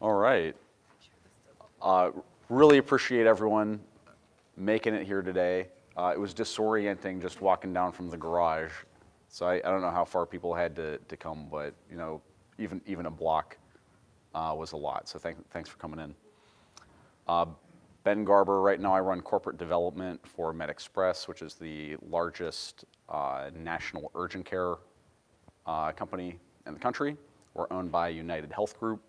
All right. Uh, really appreciate everyone making it here today. Uh, it was disorienting just walking down from the garage. So I, I don't know how far people had to, to come, but you know, even even a block uh, was a lot. So thank, thanks for coming in. Uh, ben Garber, right now I run corporate development for MedExpress, which is the largest uh, national urgent care uh, company in the country. We're owned by United Health Group.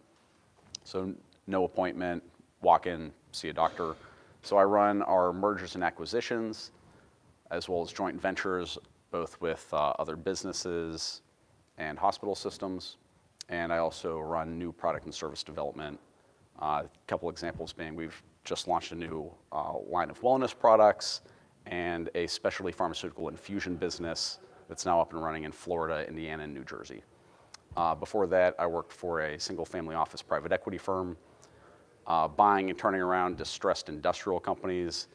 So no appointment, walk in, see a doctor. So I run our mergers and acquisitions, as well as joint ventures, both with uh, other businesses and hospital systems. And I also run new product and service development. Uh, a couple examples being we've just launched a new uh, line of wellness products and a specialty pharmaceutical infusion business that's now up and running in Florida, Indiana, and New Jersey. Uh, before that, I worked for a single family office private equity firm, uh, buying and turning around distressed industrial companies,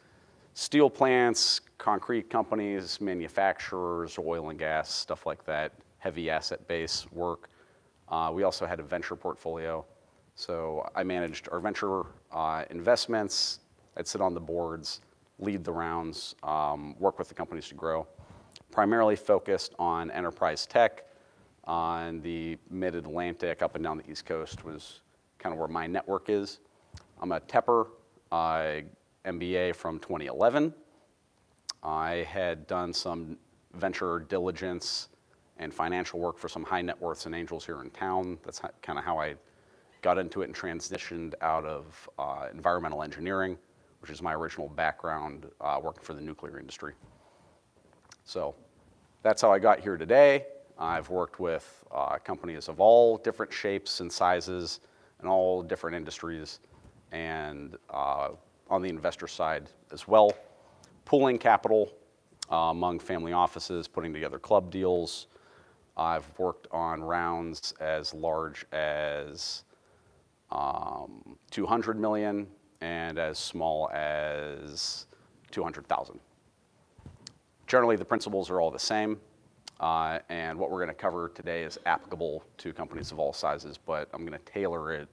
steel plants, concrete companies, manufacturers, oil and gas, stuff like that, heavy asset base work. Uh, we also had a venture portfolio. So I managed our venture uh, investments. I'd sit on the boards, lead the rounds, um, work with the companies to grow. Primarily focused on enterprise tech, on the mid-Atlantic, up and down the East Coast was kind of where my network is. I'm a Tepper MBA from 2011. I had done some venture diligence and financial work for some high net worths and angels here in town. That's kind of how I got into it and transitioned out of uh, environmental engineering, which is my original background uh, working for the nuclear industry. So that's how I got here today. I've worked with uh, companies of all different shapes and sizes and all different industries and uh, on the investor side as well, pooling capital uh, among family offices, putting together club deals. I've worked on rounds as large as um, 200 million and as small as 200,000. Generally, the principles are all the same. Uh, and what we're going to cover today is applicable to companies of all sizes, but I'm going to tailor it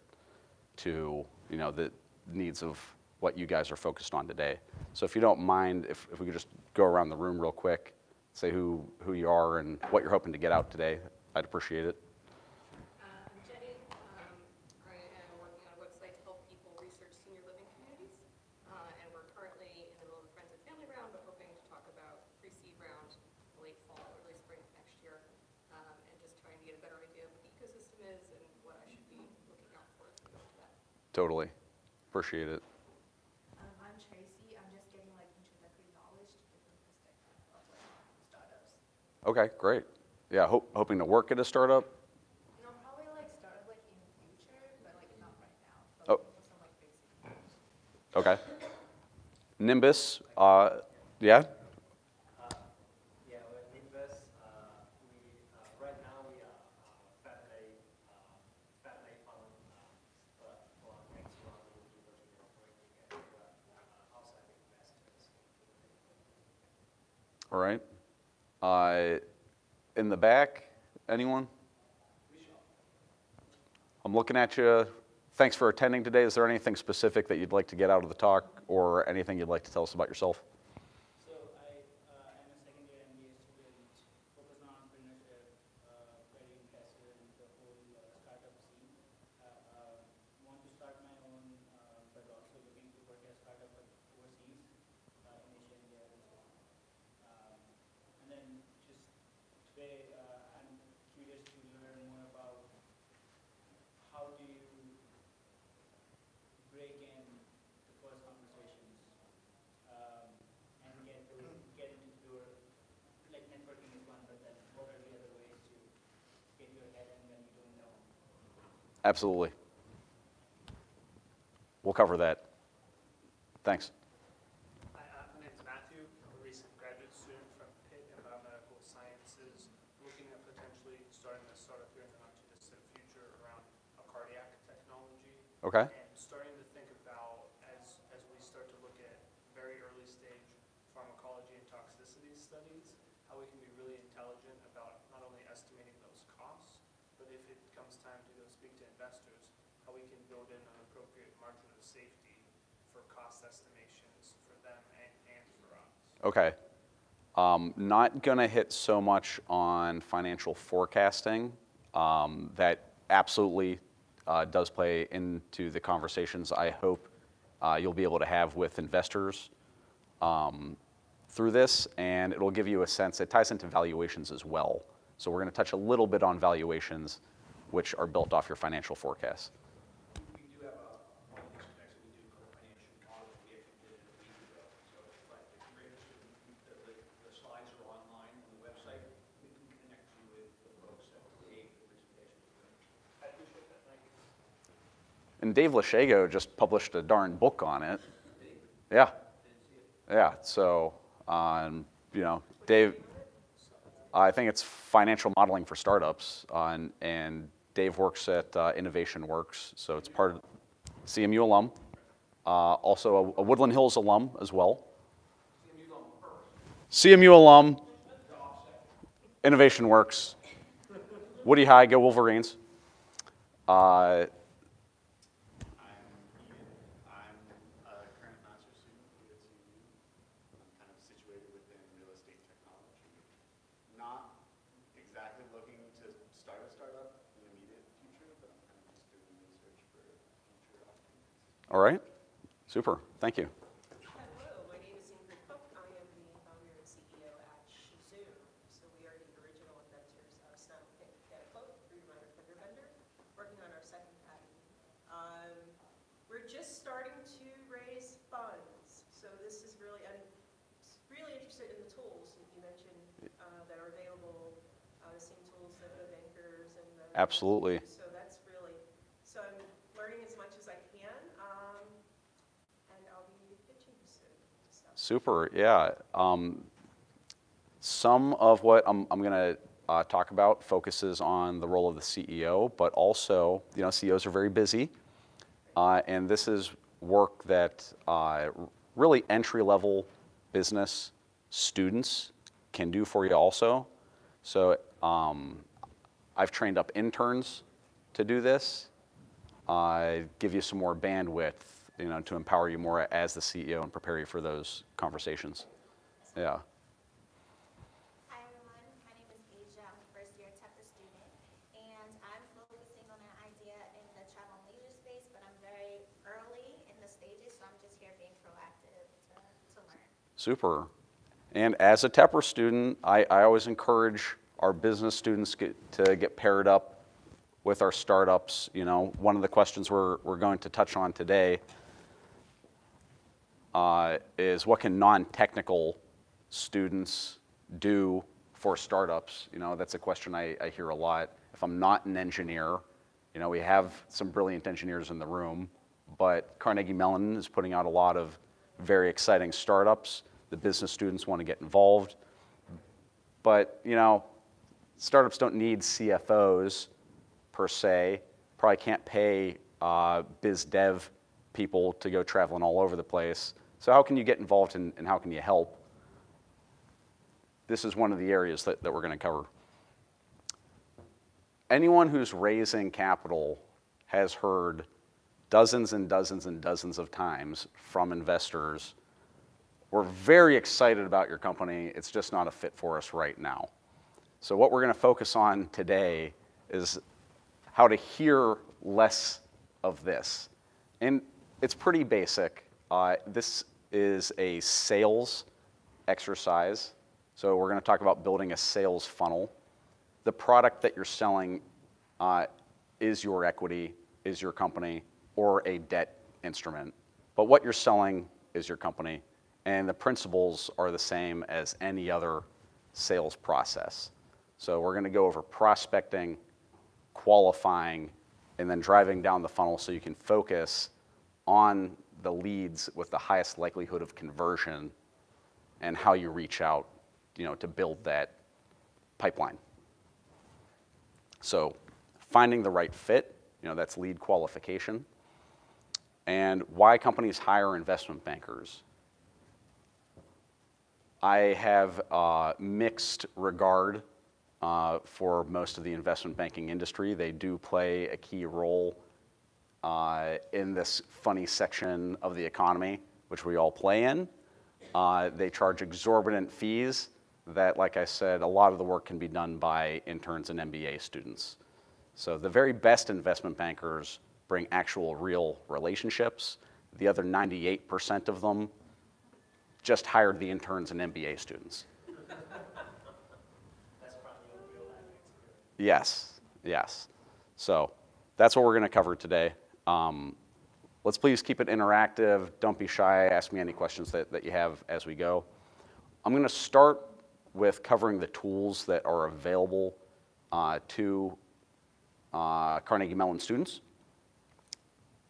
to you know the needs of what you guys are focused on today. So if you don't mind, if, if we could just go around the room real quick, say who, who you are and what you're hoping to get out today, I'd appreciate it. Totally. Appreciate it. Um, I'm Tracy. I'm just getting like introductory knowledge to different perspectives of like startups. Okay, great. Yeah, hope, hoping to work at a startup? No, probably like startup like in the future, but like not right now. So Oh. for some like. Okay. Nimbus, uh, yeah? Uh, Yeah, with Nimbus, uh, we, uh, right now we are uh, family, uh, family fund, uh, but for next round we'll be looking at bringing in uh, outside investors. All right. Uh, in the back, anyone? I'm looking at you. Thanks for attending today. Is there anything specific that you'd like to get out of the talk or anything you'd like to tell us about yourself? So I uh, am a second year MBA student, focused on entrepreneurship, uh, very interested in the whole uh, startup scene. Uh, uh, want to start my own, uh, but also looking to work at a startup overseas, uh, in Asia, India as well. Um, and then just today, uh, I'm curious to learn more about how do you break in the first conversations um, and get to get into the door. Like networking is one, but then what are the other ways to get your head in when you don't know? Absolutely. We'll cover that. Thanks. Hi, uh, my name's Matthew. I'm a recent graduate student from Pitt in Biomedical Sciences, looking at potentially starting a startup here in the not-too-distant future around a cardiac technology. Okay. And starting to think about, as, as we start to look at very early stage pharmacology and toxicity studies, how we can be really intelligent about not only estimating those costs, but if it comes time to go speak to investors, how we can build in safety for cost estimations for them and, and for us. Okay. Um, Not going to hit so much on financial forecasting. Um, That absolutely uh, does play into the conversations I hope uh, you'll be able to have with investors um, through this, and it'll give you a sense, it ties into valuations as well. So we're going to touch a little bit on valuations, which are built off your financial forecasts. We do have a, one of these connects that we do called financial model, we actually did it a week ago. So if like, if you're interested, the, the, the slides are online on the website, we can connect you with the folks that create the presentation. I appreciate that, thank you. Dave Lachego just published a darn book on it. Yeah. Yeah, so, um, you know, Dave, I think it's financial modeling for startups, uh, and, Dave works at uh, Innovation Works, so it's part of CMU alum, uh, also a, a Woodland Hills alum as well. CMU alum, Innovation Works, Woody High, go Wolverines. Uh, I'm Ian. I'm a current master's student here at CMU. I'm kind of situated within real estate technology. Not exactly looking to start a startup in the immediate future, but I'm kind of just doing research for future opportunities. All right, super, thank you. Hello, my name is Ingrid Cook. I am the founder and CEO at Zoom. So we are just starting to raise funds, so this is really, I'm really interested in the tools that you mentioned that are available, the same tools that the bankers. Absolutely. So that's really, so I'm learning as much as I can, um, and I'll be pitching soon. so. Super, yeah. Um, some of what I'm, I'm going to uh, talk about focuses on the role of the CEO, but also, you know, CEOs are very busy. Uh, and this is work that uh, really entry level business students can do for you also. So um, I've trained up interns to do this, uh, give you some more bandwidth, you know, to empower you more as the CEO and prepare you for those conversations. Yeah. Hi everyone, my name is Asia. I'm a first year Tepper student, and I'm focusing on an idea in the travel and leisure space, but I'm very early in the stages, so I'm just here being proactive to, to learn. Super. And as a Tepper student, I, I always encourage our business students get, to get paired up with our startups. You know, one of the questions we're, we're going to touch on today uh, is what can non-technical students do for startups? You know, that's a question I, I hear a lot. If I'm not an engineer, you know, we have some brilliant engineers in the room, but Carnegie Mellon is putting out a lot of very exciting startups. The business students want to get involved. But, you know, startups don't need CFOs per se. Probably can't pay uh, biz dev people to go traveling all over the place. So how can you get involved and, and how can you help? This is one of the areas that, that we're going to cover. Anyone who's raising capital has heard dozens and dozens and dozens of times from investors, we're very excited about your company, it's just not a fit for us right now. So what we're going to focus on today is how to hear less of this. And it's pretty basic. Uh, this is a sales exercise. So we're going to talk about building a sales funnel. The product that you're selling uh, is your equity, is your company, or a debt instrument. But what you're selling is your company, and the principles are the same as any other sales process. So we're going to go over prospecting, qualifying, and then driving down the funnel so you can focus on the leads with the highest likelihood of conversion and how you reach out, you know, to build that pipeline. So finding the right fit, you know, that's lead qualification. And why companies hire investment bankers. I have uh, mixed regard uh, for most of the investment banking industry. They do play a key role uh, in this funny section of the economy, which we all play in. Uh, they charge exorbitant fees that, like I said, a lot of the work can be done by interns and MBA students. So the very best investment bankers bring actual real relationships. The other 98% of them just hired the interns and MBA students. Yes, yes. So that's what we're going to cover today. Um, let's please keep it interactive. Don't be shy. Ask me any questions that, that you have as we go. I'm going to start with covering the tools that are available uh, to uh, Carnegie Mellon students.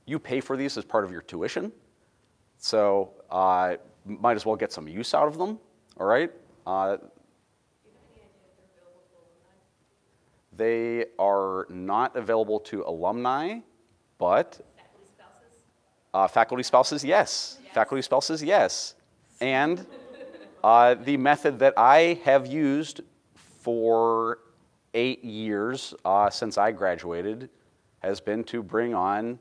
You pay for these as part of your tuition, so uh, might as well get some use out of them, all right? Uh, They are not available to alumni, but Faculty spouses? uh, faculty spouses, yes. Faculty spouses, yes. And uh, the method that I have used for eight years uh, since I graduated has been to bring on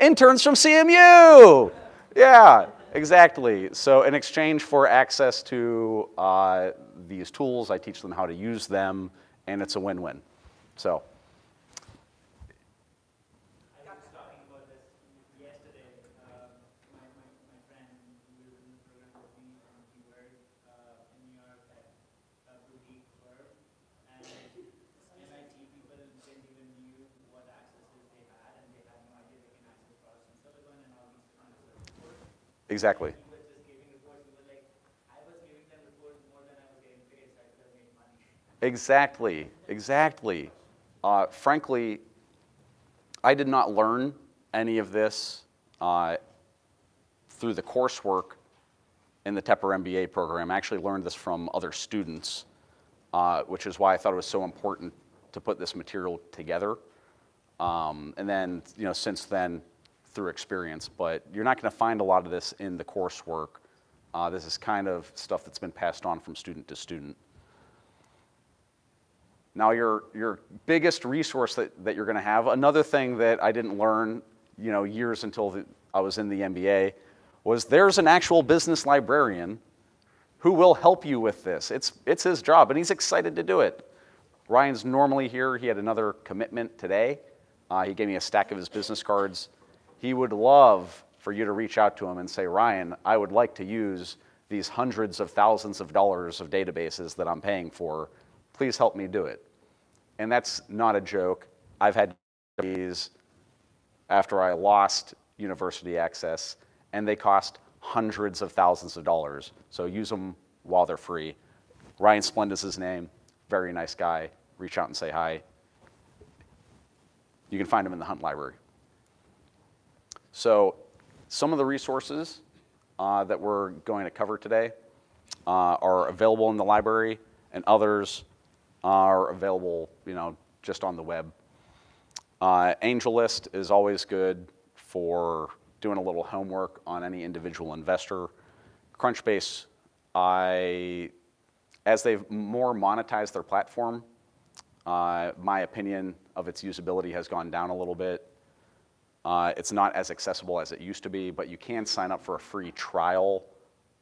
interns from CMU. Yeah, exactly. So, in exchange for access to uh, these tools, I teach them how to use them, and it's a win win. So, I was talking about this yesterday. Uh, my, my, my friend who is in the program with me from Keyword uh, in New York had a boutique firm, and MIT people didn't even knew what accesses they had, and they had no idea they can access products in Silicon and all these kinds of reports. exactly. He was just giving reports. He was like, I was giving them reports more than I was getting paid, so I could have made money. Exactly, exactly. Uh, frankly, I did not learn any of this uh, through the coursework in the Tepper MBA program. I actually learned this from other students, uh, which is why I thought it was so important to put this material together. Um, and then, you know, since then, through experience. But you're not going to find a lot of this in the coursework. Uh, this is kind of stuff that's been passed on from student to student. Now, your, your biggest resource that, that you're going to have, another thing that I didn't learn, you know, years until the, I was in the MBA, was there's an actual business librarian who will help you with this. It's, it's his job, and he's excited to do it. Ryan's normally here. He had another commitment today. Uh, he gave me a stack of his business cards. He would love for you to reach out to him and say, Ryan, I would like to use these hundreds of thousands of dollars of databases that I'm paying for. Please help me do it. And that's not a joke. I've had these after I lost university access, and they cost hundreds of thousands of dollars. So use them while they're free. Ryan Splenda is his name. Very nice guy. Reach out and say hi. You can find him in the Hunt Library. So, some of the resources uh, that we're going to cover today uh, are available in the library, and others are available, you know, just on the web. Uh, AngelList is always good for doing a little homework on any individual investor. Crunchbase, I, as they've more monetized their platform, uh, my opinion of its usability has gone down a little bit. Uh, it's not as accessible as it used to be, but you can sign up for a free trial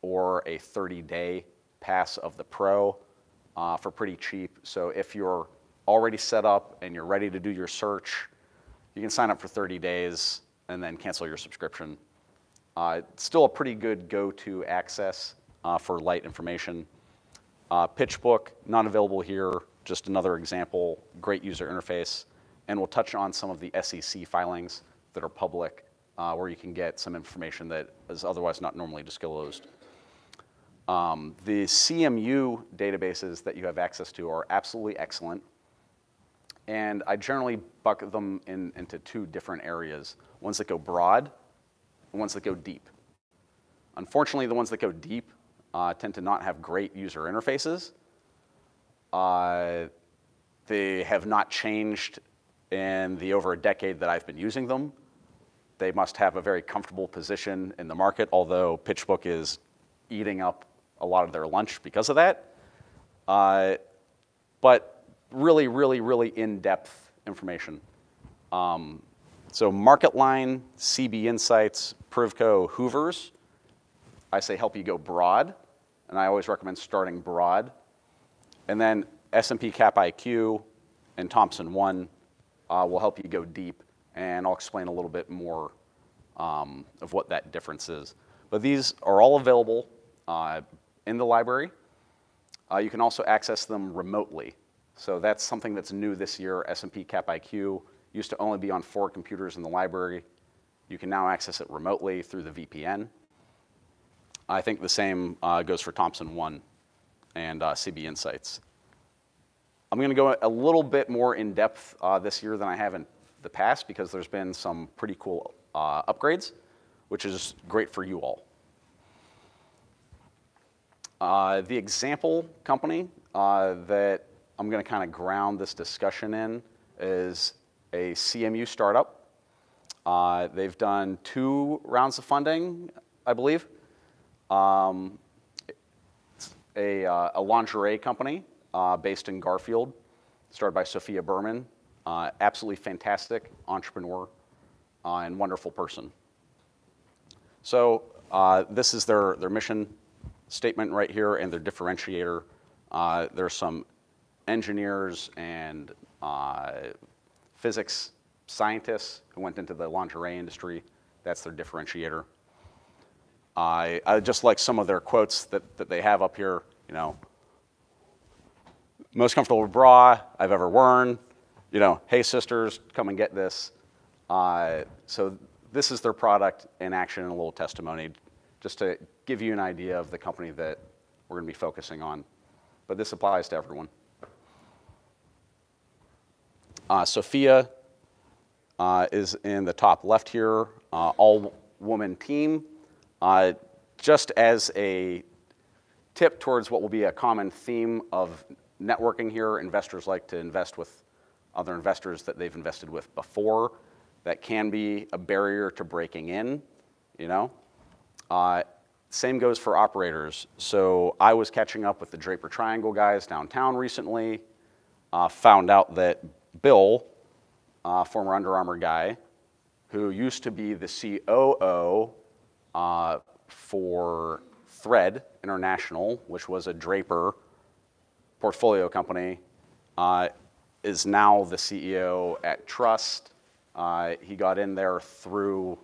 or a 30-day pass of the Pro uh, for pretty cheap. So if you're already set up and you're ready to do your search, you can sign up for 30 days and then cancel your subscription. Uh, it's still a pretty good go-to access uh, for light information. Uh, PitchBook, not available here, just another example, great user interface. And we'll touch on some of the SEC filings that are public, uh, where you can get some information that is otherwise not normally disclosed. Um, the CMU databases that you have access to are absolutely excellent. And I generally bucket them in, into two different areas ones that go broad and ones that go deep. Unfortunately, the ones that go deep uh, tend to not have great user interfaces. Uh, they have not changed in the over a decade that I've been using them. They must have a very comfortable position in the market, although PitchBook is eating up a lot of their lunch because of that. Uh, but really, really, really in-depth information. Um, So MarketLine, CB Insights, Privco, Hoovers, I say help you go broad, and I always recommend starting broad. And then S&P Cap IQ and Thomson One uh, will help you go deep, and I'll explain a little bit more um, of what that difference is. But these are all available uh, in the library. Uh, you can also access them remotely. So that's something that's new this year. S&P Cap IQ used to only be on four computers in the library. You can now access it remotely through the VPN. I think the same uh, goes for Thomson One and uh, CB Insights. I'm going to go a little bit more in depth uh, this year than I have in the past because there's been some pretty cool uh, upgrades, which is great for you all. Uh, the example company uh, that I'm going to kind of ground this discussion in is a CMU startup. Uh, they've done two rounds of funding, I believe. Um, a, uh, a lingerie company uh, based in Garfield, started by Sophia Berman. Uh, absolutely fantastic entrepreneur uh, and wonderful person. So uh, this is their, their mission statement right here and their differentiator. Uh, there's some engineers and uh, physics scientists who went into the lingerie industry. That's their differentiator. I, I just like some of their quotes that, that they have up here, you know, most comfortable bra I've ever worn, you know, hey sisters, come and get this. Uh, so this is their product in action and a little testimony, just to give you an idea of the company that we're going to be focusing on. But this applies to everyone. Uh, Sophia uh, is in the top left here, uh, all-woman team. Uh, just as a tip towards what will be a common theme of networking here, investors like to invest with other investors that they've invested with before. That can be a barrier to breaking in, you know. Uh, same goes for operators. So I was catching up with the Draper Triangle guys downtown recently, uh, found out that Bill, uh, former Under Armour guy, who used to be the COO uh, for Thread International, which was a Draper portfolio company, uh, is now the CEO at Trusst. Uh, he got in there through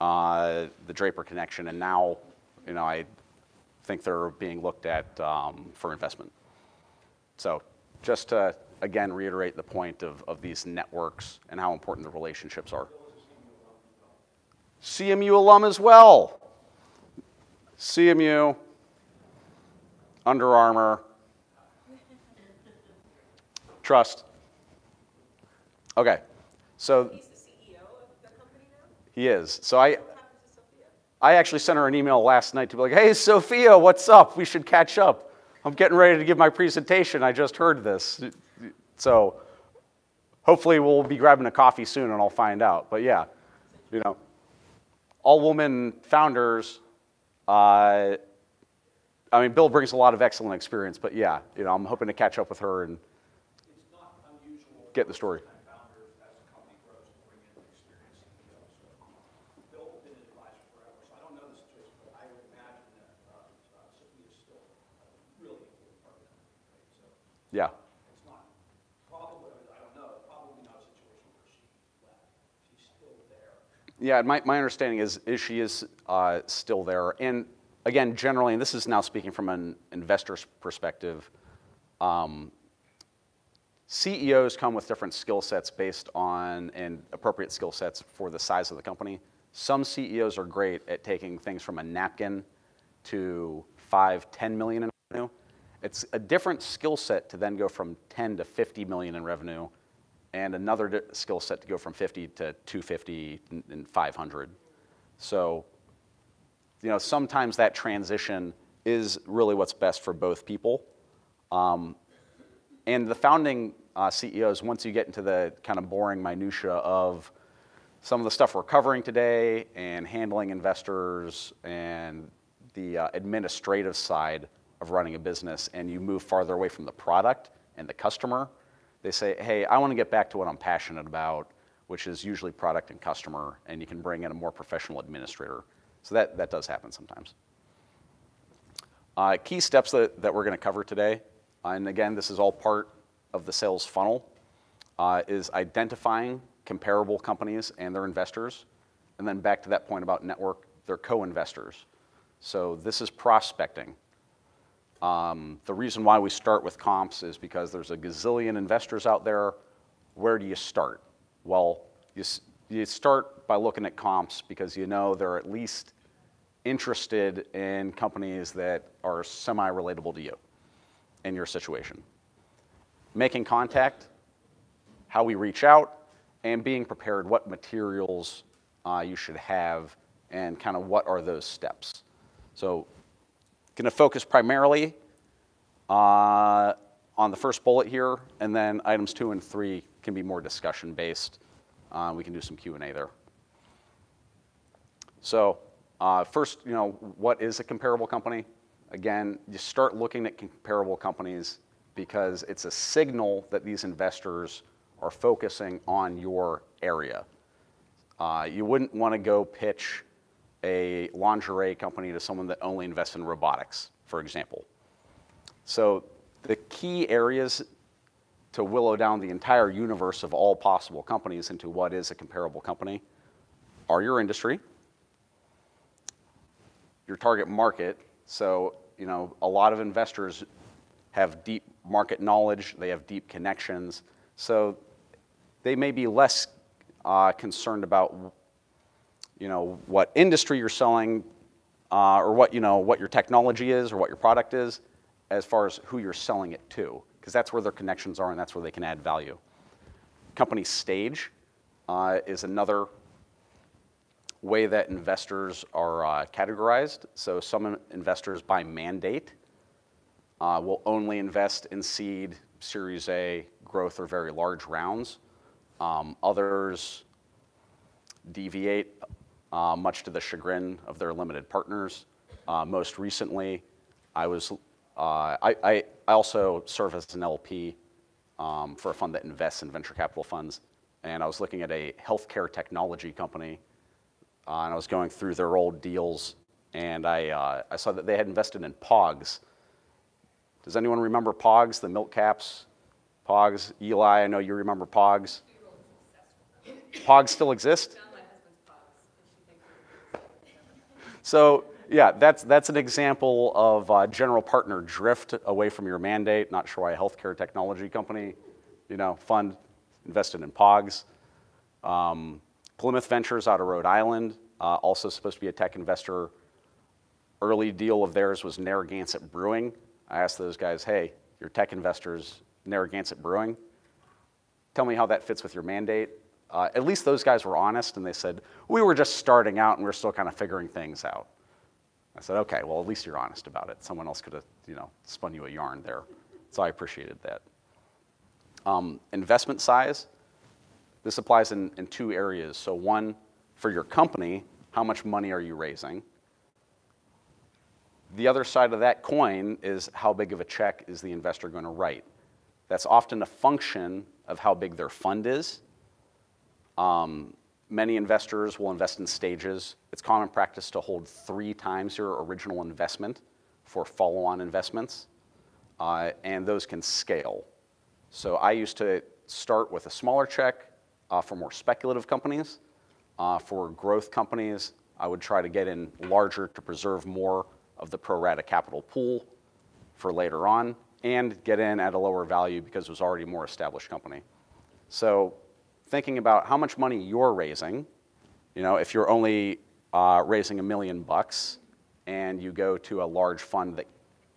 uh, the Draper connection, and now, you know, I think they're being looked at um, for investment. So, just to again reiterate the point of, of these networks and how important the relationships are. CMU alum as well. CMU, Under Armour, Trusst. Okay, so He's the CEO of the company now? he is. So I, What happened to Sophia? I actually sent her an email last night to be like, hey, Sophia, what's up? We should catch up. I'm getting ready to give my presentation. I just heard this. So hopefully we'll be grabbing a coffee soon and I'll find out. But yeah, you know, all woman founders, uh, I mean, Bill brings a lot of excellent experience, but yeah, you know, I'm hoping to catch up with her and It's not unusual. Get the story. Yeah. it's not, probably, I don't know, probably not a situation where she left. She's still there. Yeah, my, my understanding is, is she is uh, still there. And again, generally, and this is now speaking from an investor's perspective, um, CEOs come with different skill sets based on, and appropriate skill sets for the size of the company. Some CEOs are great at taking things from a napkin to five, 10 million in revenue. It's a different skill set to then go from 10 to 50 million in revenue, and another skill set to go from 50 to 250 and- and 500. So, you know, sometimes that transition is really what's best for both people. Um, and the founding uh, CEOs, once you get into the kind of boring minutia of some of the stuff we're covering today and handling investors and the uh, administrative side of running a business, and you move farther away from the product and the customer, they say, hey, I want to get back to what I'm passionate about, which is usually product and customer, and you can bring in a more professional administrator. So that, that does happen sometimes. Uh, key steps that, that we're going to cover today, and again, this is all part of the sales funnel, uh, is identifying comparable companies and their investors, and then back to that point about network, their co-investors. So this is prospecting. Um, the reason why we start with comps is because there's a gazillion investors out there. Where do you start? Well, you, you start by looking at comps because you know they're at least interested in companies that are semi-relatable to you in your situation. Making contact, how we reach out, and being prepared what materials uh, you should have and kind of what are those steps. So going to focus primarily uh, on the first bullet here, and then items two and three can be more discussion based. Uh, we can do some Q&A there. So uh, first, you know, what is a comparable company? Again, you start looking at comparable companies because it's a signal that these investors are focusing on your area. Uh, you wouldn't want to go pitch a lingerie company to someone that only invests in robotics, for example. So the key areas to willow down the entire universe of all possible companies into what is a comparable company are your industry, your target market. So, you know, a lot of investors have deep market knowledge, they have deep connections. So they may be less uh, concerned about you know, what industry you're selling uh, or what, you know, what your technology is or what your product is as far as who you're selling it to, because that's where their connections are and that's where they can add value. Company stage uh, is another way that investors are uh, categorized. So some investors by mandate uh, will only invest in seed, Series A, growth, or very large rounds. Um, others deviate uh, much to the chagrin of their limited partners. Uh, most recently, I was uh, I, I, I, also serve as an LP um, for a fund that invests in venture capital funds, and I was looking at a healthcare technology company, uh, and I was going through their old deals, and I uh, I saw that they had invested in Pogs. Does anyone remember Pogs, the milk caps? Pogs, Eli, I know you remember Pogs. Pogs still exist? So yeah, that's, that's an example of uh, general partner drift away from your mandate. Not sure why a healthcare technology company, you know, fund invested in POGs. Um, Plymouth Ventures out of Rhode Island, uh, also supposed to be a tech investor. Early deal of theirs was Narragansett Brewing. I asked those guys, hey, your tech investors, Narragansett Brewing, tell me how that fits with your mandate. Uh, at least those guys were honest and they said, we were just starting out and we are still kind of figuring things out. I said, okay, well, at least you're honest about it. Someone else could have, you know, spun you a yarn there. So I appreciated that. Um, investment size, this applies in, in two areas. So one, for your company, how much money are you raising? The other side of that coin is how big of a check is the investor going to write? That's often a function of how big their fund is um, many investors will invest in stages. It's common practice to hold three times your original investment for follow-on investments, uh, and those can scale. So I used to start with a smaller check uh, for more speculative companies. Uh, for growth companies, I would try to get in larger to preserve more of the pro rata capital pool for later on, and get in at a lower value because it was already a more established company. So thinking about how much money you're raising. You know, if you're only uh, raising a million bucks and you go to a large fund that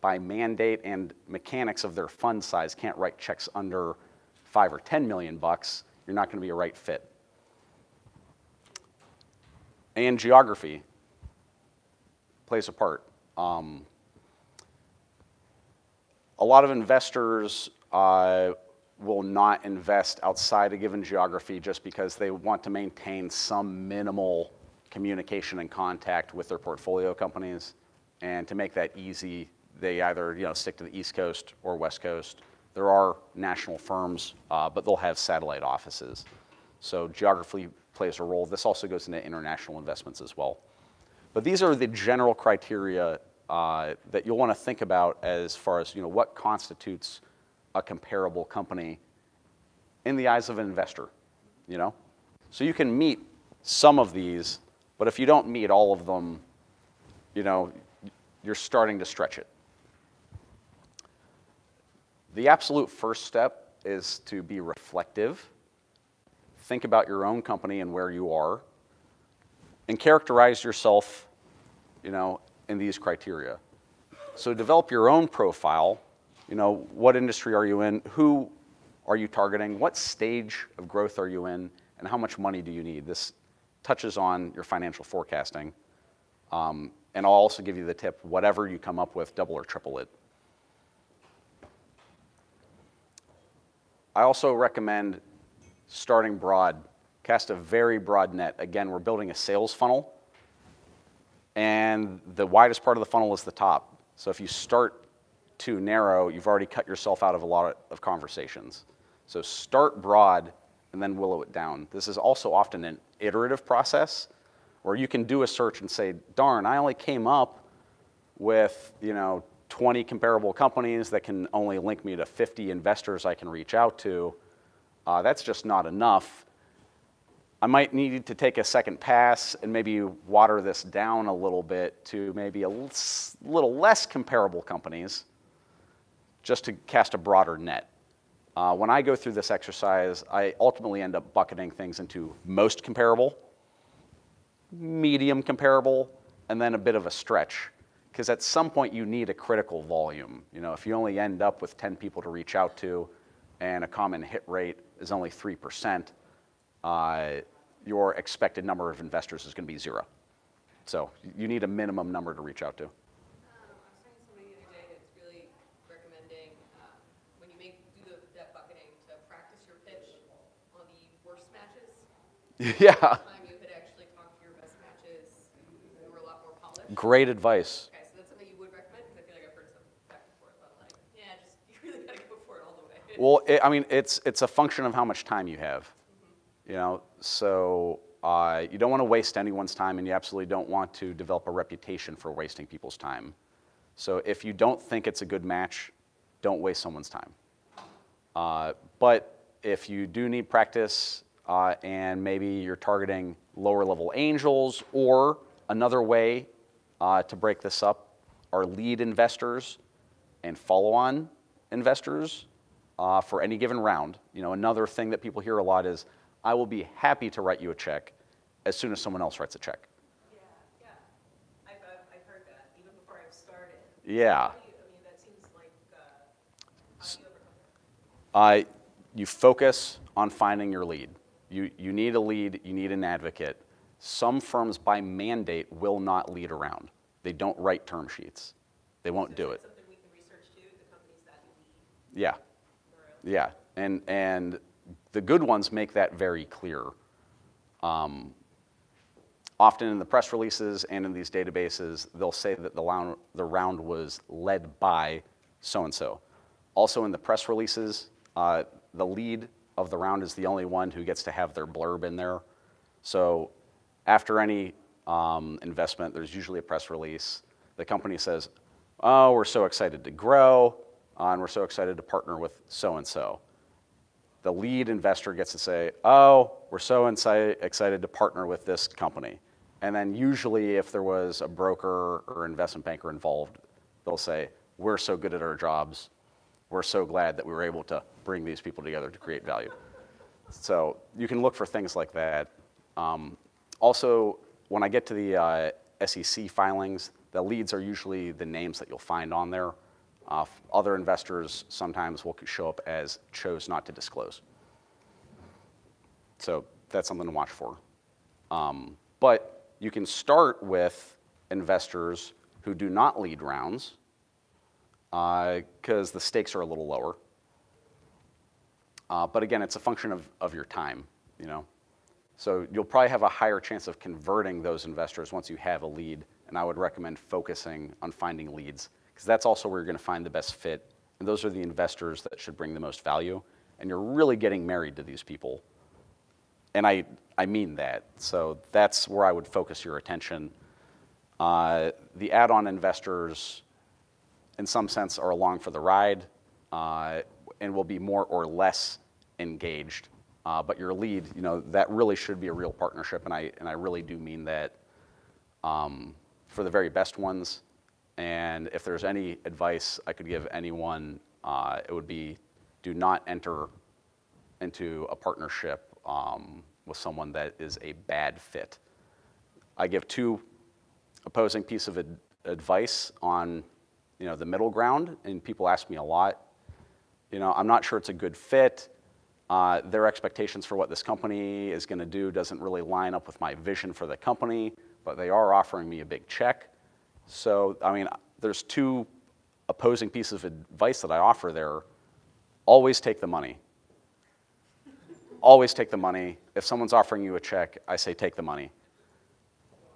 by mandate and mechanics of their fund size can't write checks under five or 10 million bucks, you're not going to be a right fit. And geography plays a part. Um, a lot of investors uh, will not invest outside a given geography just because they want to maintain some minimal communication and contact with their portfolio companies. And to make that easy, they either you know, stick to the East Coast or West Coast. There are national firms, uh, but they'll have satellite offices. So geography plays a role. This also goes into international investments as well. But these are the general criteria uh, that you'll want to think about as far as you know what constitutes a comparable company in the eyes of an investor. You know, so you can meet some of these, but if you don't meet all of them, you know, you're starting to stretch it. The absolute first step is to be reflective. Think about your own company and where you are, and characterize yourself, you know, in these criteria. So develop your own profile. You know, what industry are you in? Who are you targeting? What stage of growth are you in? And how much money do you need? This touches on your financial forecasting. Um, and I'll also give you the tip whatever you come up with, double or triple it. I also recommend starting broad. Cast a very broad net. Again, we're building a sales funnel, and the widest part of the funnel is the top. So if you start too narrow, you've already cut yourself out of a lot of conversations. So start broad and then willow it down. This is also often an iterative process where you can do a search and say, darn, I only came up with, you know, 20 comparable companies that can only link me to 50 investors I can reach out to. Uh, that's just not enough. I might need to take a second pass and maybe water this down a little bit to maybe a little less comparable companies just to cast a broader net. Uh, when I go through this exercise, I ultimately end up bucketing things into most comparable, medium comparable, and then a bit of a stretch. Because at some point you need a critical volume. You know, if you only end up with 10 people to reach out to and a common hit rate is only 3%, uh, your expected number of investors is going to be zero. So you need a minimum number to reach out to. Um, um, yeah. Time you could actually talk to your best matches who were a lot more polished. Great advice. Okay, so that's something you would recommend? Because I feel like I've heard some back and forth on like, yeah, just, you really go for it all the way. Well, it, I mean, it's, it's a function of how much time you have. Mm-hmm. You know, so uh, you don't want to waste anyone's time, and you absolutely don't want to develop a reputation for wasting people's time. So if you don't think it's a good match, don't waste someone's time. Uh, but if you do need practice uh, and maybe you're targeting lower level angels, or another way uh, to break this up are lead investors and follow on investors uh, for any given round. You know, another thing that people hear a lot is, I will be happy to write you a check as soon as someone else writes a check. Yeah, yeah. I've, I've, heard that even before I've started. Yeah. You, I mean, that seems like, uh, you? Uh, you focus on finding your lead. You, you need a lead, you need an advocate. Some firms by mandate will not lead around. They don't write term sheets. They won't So do it. that Something we can research too, the companies that lead. Yeah, yeah. And, and the good ones make that very clear. Um, often in the press releases and in these databases, they'll say that the round, the round was led by so-and-so. Also in the press releases, uh, the lead of the round is the only one who gets to have their blurb in there. So after any um, investment, there's usually a press release. The company says, oh, we're so excited to grow, uh, and we're so excited to partner with so-and-so. The lead investor gets to say, oh, we're so excited to partner with this company. And then usually if there was a broker or investment banker involved, they'll say, we're so good at our jobs. We're so glad that we were able to bring these people together to create value. So you can look for things like that. Um, also, when I get to the uh, SEC filings, the leads are usually the names that you'll find on there. Uh, other investors sometimes will show up as chose not to disclose. So that's something to watch for. Um, but you can start with investors who do not lead rounds because uh, the stakes are a little lower. Uh, but again, it's a function of, of your time, you know. So you'll probably have a higher chance of converting those investors once you have a lead, and I would recommend focusing on finding leads because that's also where you're going to find the best fit, and those are the investors that should bring the most value, and you're really getting married to these people and I, I mean that. So that's where I would focus your attention. Uh, the add-on investors, in some sense, are along for the ride uh, and will be more or less engaged. Uh, but your lead, you know, that really should be a real partnership, and I, and I really do mean that um, for the very best ones. And if there's any advice I could give anyone, uh, it would be do not enter into a partnership um, with someone that is a bad fit. I give two opposing piece of ad- advice on you know the middle ground, and people ask me a lot. You know, I'm not sure it's a good fit. Uh, their expectations for what this company is going to do doesn't really line up with my vision for the company, but they are offering me a big check. So, I mean, there's two opposing pieces of advice that I offer there. Always take the money. Always take the money. If someone's offering you a check, I say take the money.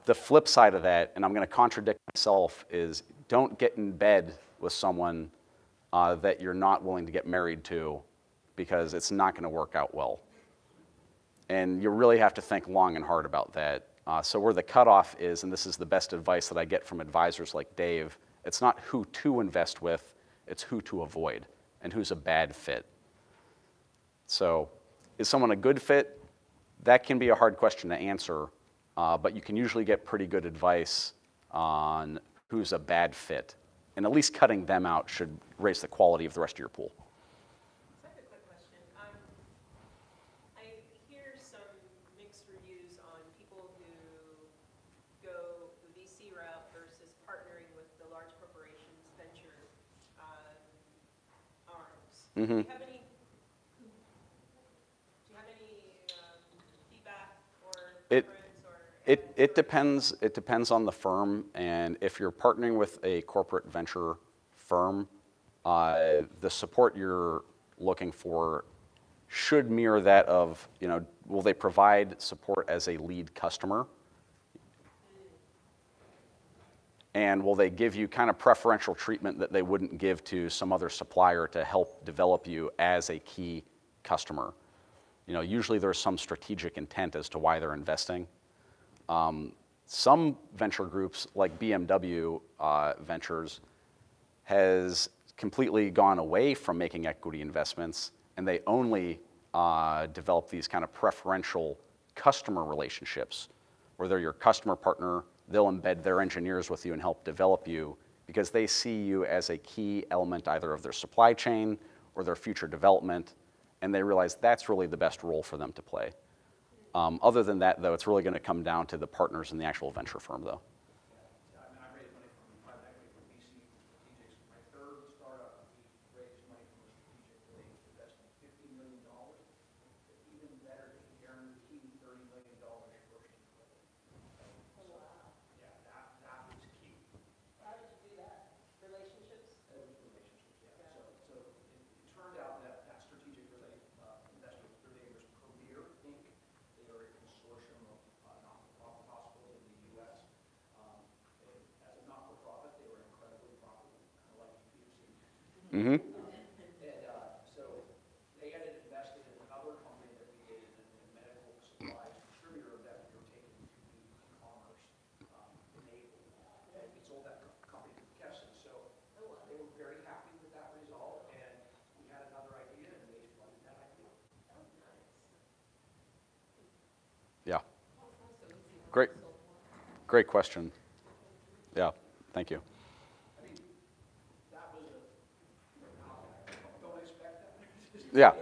The flip side of that, and I'm going to contradict myself, is don't get in bed with someone uh, that you're not willing to get married to because it's not going to work out well. And you really have to think long and hard about that. Uh, so, where the cutoff is, and this is the best advice that I get from advisors like Dave, it's not who to invest with, it's who to avoid and who's a bad fit. So, is someone a good fit? That can be a hard question to answer, uh, but you can usually get pretty good advice on who's a bad fit. And at least cutting them out should raise the quality of the rest of your pool. So I have a quick question. Um, I hear some mixed reviews on people who go the VC route versus partnering with the large corporations' venture um, arms. Do you have any, do you have any um, It- It, it depends, it depends on the firm, and if you're partnering with a corporate venture firm, uh, the support you're looking for should mirror that of, you know, will they provide support as a lead customer? And will they give you kind of preferential treatment that they wouldn't give to some other supplier to help develop you as a key customer? You know, usually there's some strategic intent as to why they're investing. Um, some venture groups, like BMW uh, Ventures, has completely gone away from making equity investments, and they only uh, develop these kind of preferential customer relationships, where they're your customer partner. They'll embed their engineers with you and help develop you because they see you as a key element either of their supply chain or their future development, and they realize that's really the best role for them to play. Um, other than that, though, it's really going to come down to the partners in the actual venture firm, though. Yeah, I mean, I raised money from private equity, from VC, strategics. My third startup, we raised money from a strategic, they invested fifty million dollars. Even better, they guaranteed thirty million dollars first. Yeah, that, that was key. How did you do that? Relationships? That was relationships, yeah. So, so it it turned out that that strategic relate, uh, investor, their name was Premier Inc. They are a consortium of uh, not-for-profit hospitals in the US. Um, and As a not-for-profit, they were incredibly profitable, kind of like PwC. Mm-hmm. And uh, so they had invested in another company that we did in in medical supplies, distributor that we were taking to be e-commerce um, enabled. And we sold that co- company to McKesson. So they were very happy with that result, and we had another idea, and they funded that idea. Yeah. Great, great question. Yeah, thank you. That was a, don't expect that. Yeah.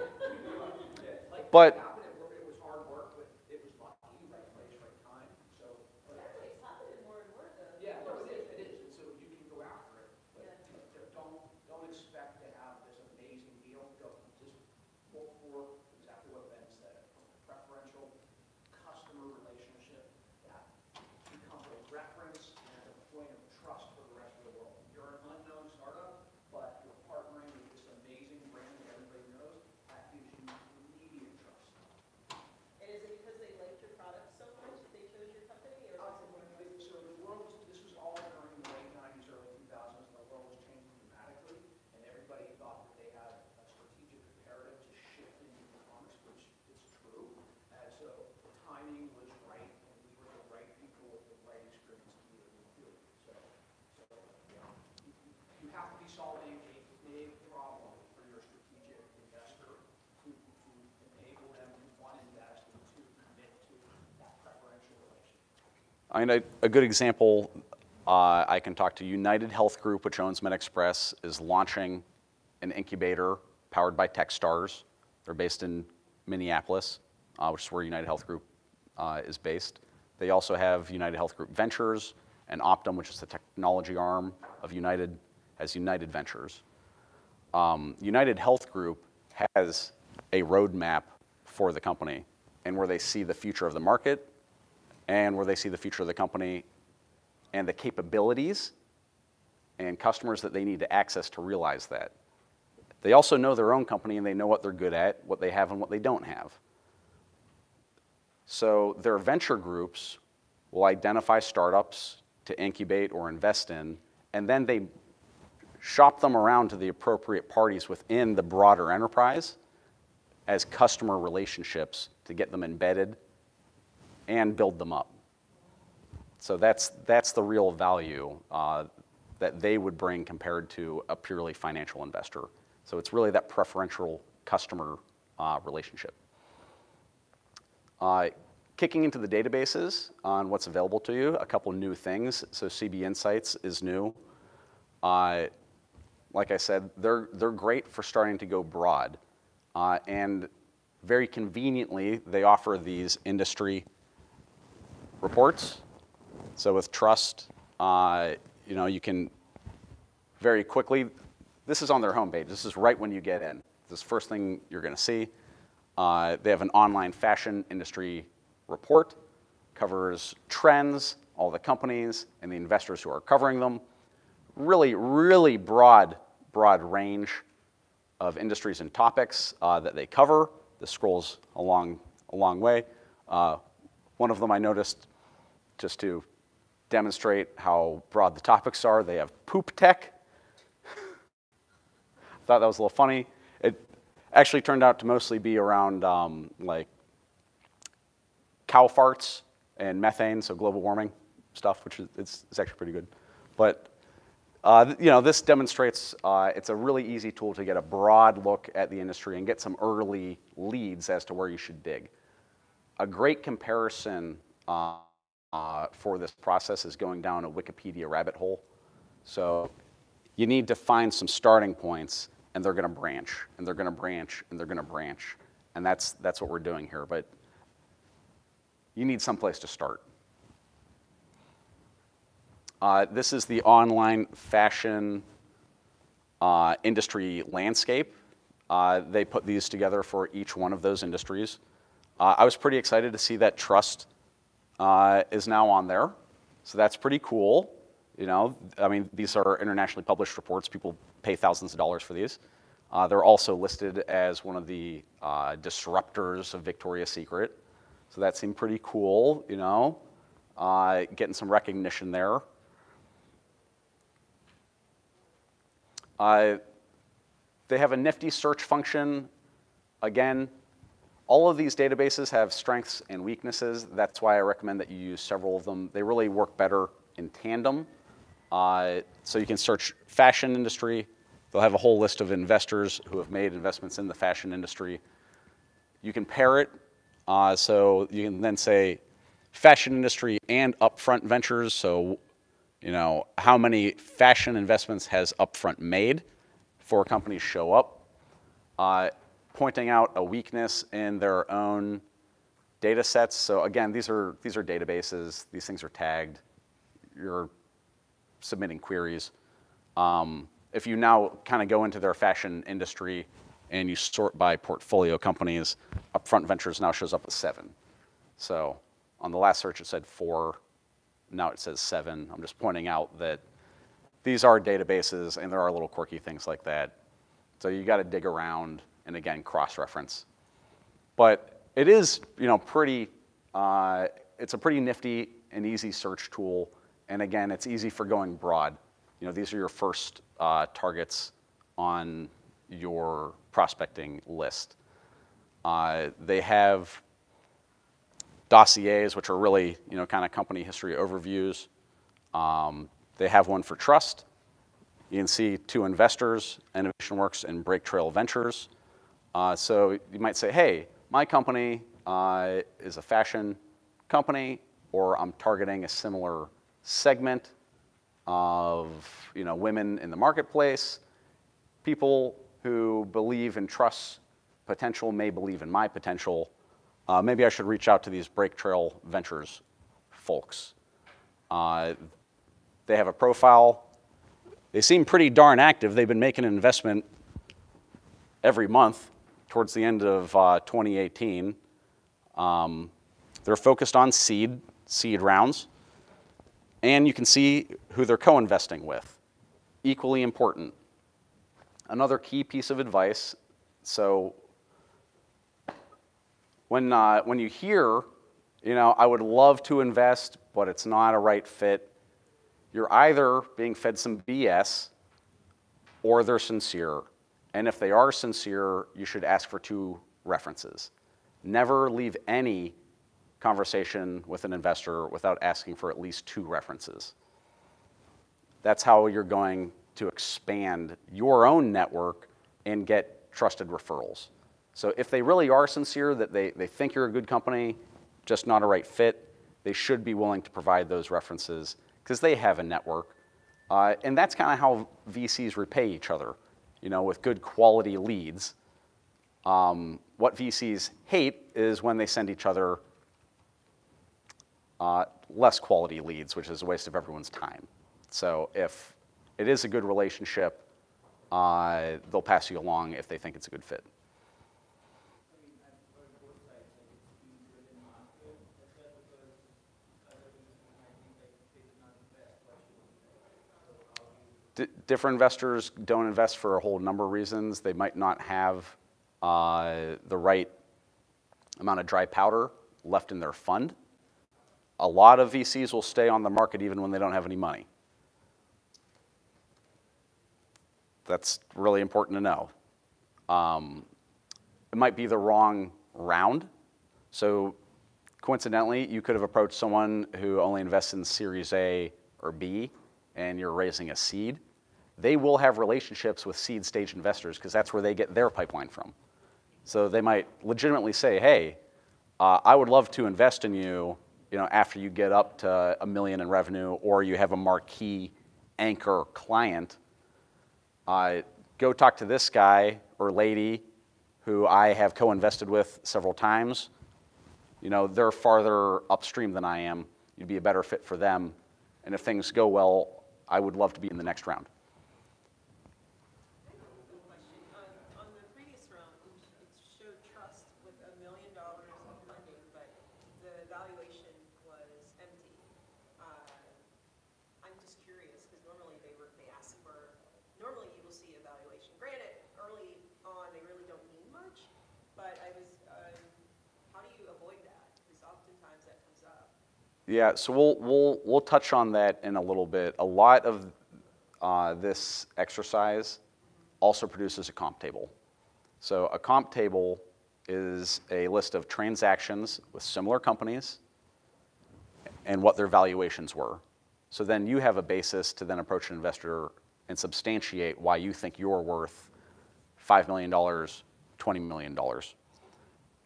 But- it happened, it wa- it was hard work, but it was lucky, right place, right time, so. but- It's happening more and more though. Yeah, no, it is, it is, and so you can go after it, but you know, don't, don't expect to have this amazing deal, go, just look for exactly what Ben said, preferential customer relationship that becomes a reference and a point of trust for the rest of the world. You're an unknown startup, but you're partnering with this amazing brand that everybody knows, that gives you immediate trust. I mean, a, a good example, uh, I can talk to United Health Group, which owns MedExpress, is launching an incubator powered by Techstars. They're based in Minneapolis, uh, which is where United Health Group uh, is based. They also have United Health Group Ventures, and Optum, which is the technology arm of United, has United Ventures. Um, United Health Group has a roadmap for the company and where they see the future of the market and where they see the future of the company and the capabilities and customers that they need to access to realize that. They also know their own company and they know what they're good at, what they have and what they don't have. So their venture groups will identify startups to incubate or invest in, and then they shop them around to the appropriate parties within the broader enterprise as customer relationships to get them embedded and build them up. So that's, that's the real value uh, that they would bring compared to a purely financial investor. So it's really that preferential customer uh, relationship. Uh, kicking into the databases on what's available to you, a couple new things. So CB Insights is new. Uh, like I said, they're, they're great for starting to go broad. Uh, and very conveniently, they offer these industry reports. So with Trusst, uh, you know, you can very quickly, this is on their homepage. This is right when you get in. This first thing you're going to see. Uh, they have an online fashion industry report, covers trends, all the companies, and the investors who are covering them. Really, really broad, broad range of industries and topics uh, that they cover. This scrolls a long, a long way. Uh, one of them I noticed, just to demonstrate how broad the topics are, they have poop tech. I thought that was a little funny. It actually turned out to mostly be around um, like cow farts and methane, so global warming stuff, which is it's, it's actually pretty good. But uh, you know, this demonstrates uh, it's a really easy tool to get a broad look at the industry and get some early leads as to where you should dig. A great comparison uh, uh for this process is going down a Wikipedia rabbit hole. So you need to find some starting points, and they're going to branch, and they're going to branch, and they're going to branch, and that's that's what we're doing here. But you need someplace to start. Uh, this is the online fashion uh, industry landscape. Uh, they put these together for each one of those industries. Uh, I was pretty excited to see that Trusst uh, is now on there. So that's pretty cool. You know, I mean, these are internationally published reports. People pay thousands of dollars for these. Uh, they're also listed as one of the disruptors of Victoria's Secret. So that seemed pretty cool, you know, getting some recognition there. Uh, they have a nifty search function. Again, all of these databases have strengths and weaknesses. That's why I recommend that you use several of them. They really work better in tandem. Uh, so you can search fashion industry. They'll have a whole list of investors who have made investments in the fashion industry. You can pair it. Uh, so you can then say fashion industry and upfront ventures. So you know, how many fashion investments has Upfront made before companies show up, uh, pointing out a weakness in their own data sets. So again, these are, these are databases. These things are tagged. You're submitting queries. Um, if you now kind of go into their fashion industry and you sort by portfolio companies, Upfront Ventures now shows up with seven. So on the last search, it said four now it says seven. I'm just pointing out that these are databases and there are little quirky things like that. So you got to dig around and again, cross-reference. But it is, you know, pretty, uh, it's a pretty nifty and easy search tool. And again, it's easy for going broad. You know, these are your first uh, targets on your prospecting list. Uh, they have dossiers, which are really, you know, kind of company history overviews. Um, they have one for Trusst. You can see two investors, Innovation Works and Break Trail Ventures. Uh, so you might say, hey, my company uh, is a fashion company, or I'm targeting a similar segment of you know, women in the marketplace, people who believe and trust potential may believe in my potential. Uh, maybe I should reach out to these Break Trail Ventures folks. Uh, they have a profile. They seem pretty darn active. They've been making an investment every month towards the end of uh, 2018. Um, they're focused on seed, seed rounds. And you can see who they're co-investing with. Equally important. Another key piece of advice, so when, uh, when you hear, you know, I would love to invest, but it's not a right fit, you're either being fed some BS or they're sincere. And if they are sincere, you should ask for two references. Never leave any conversation with an investor without asking for at least two references. That's how you're going to expand your own network and get trusted referrals. So if they really are sincere that they, they think you're a good company, just not a right fit, they should be willing to provide those references because they have a network. Uh, and that's kind of how VCs repay each other, you know, with good quality leads. Um, what VCs hate is when they send each other uh, less quality leads, which is a waste of everyone's time. So if it is a good relationship, uh, they'll pass you along if they think it's a good fit. I mean, I've heard both sides, like it's been good in market as well because other businessmen might think like they did not invest, why should we? So how do you? D- different investors don't invest for a whole number of reasons. They might not have uh, the right amount of dry powder left in their fund. A lot of VCs will stay on the market even when they don't have any money. That's really important to know. Um, it might be the wrong round. So coincidentally, you could have approached someone who only invests in Series A or B, and you're raising a seed. They will have relationships with seed stage investors because that's where they get their pipeline from. So they might legitimately say, hey, uh, I would love to invest in you, you know, after you get up to a million in revenue or you have a marquee anchor client. Uh, go talk to this guy or lady who I have co-invested with several times. You know, they're farther upstream than I am. You'd be a better fit for them. And if things go well, I would love to be in the next round. Good question. On, on the previous round, it it showed Trusst with a million dollars of funding, but the valuation was empty. Uh, I'm just curious, because normally they were, they ask for, normally you will see a valuation. Granted, early on, they really don't mean much, but I was, um, how do you avoid that? Because oftentimes that comes up. Yeah, so we'll, we'll, we'll touch on that in a little bit. A lot of uh, this exercise also produces a comp table. So a comp table is a list of transactions with similar companies and what their valuations were. So then you have a basis to then approach an investor and substantiate why you think you're worth $5 million, $20 million.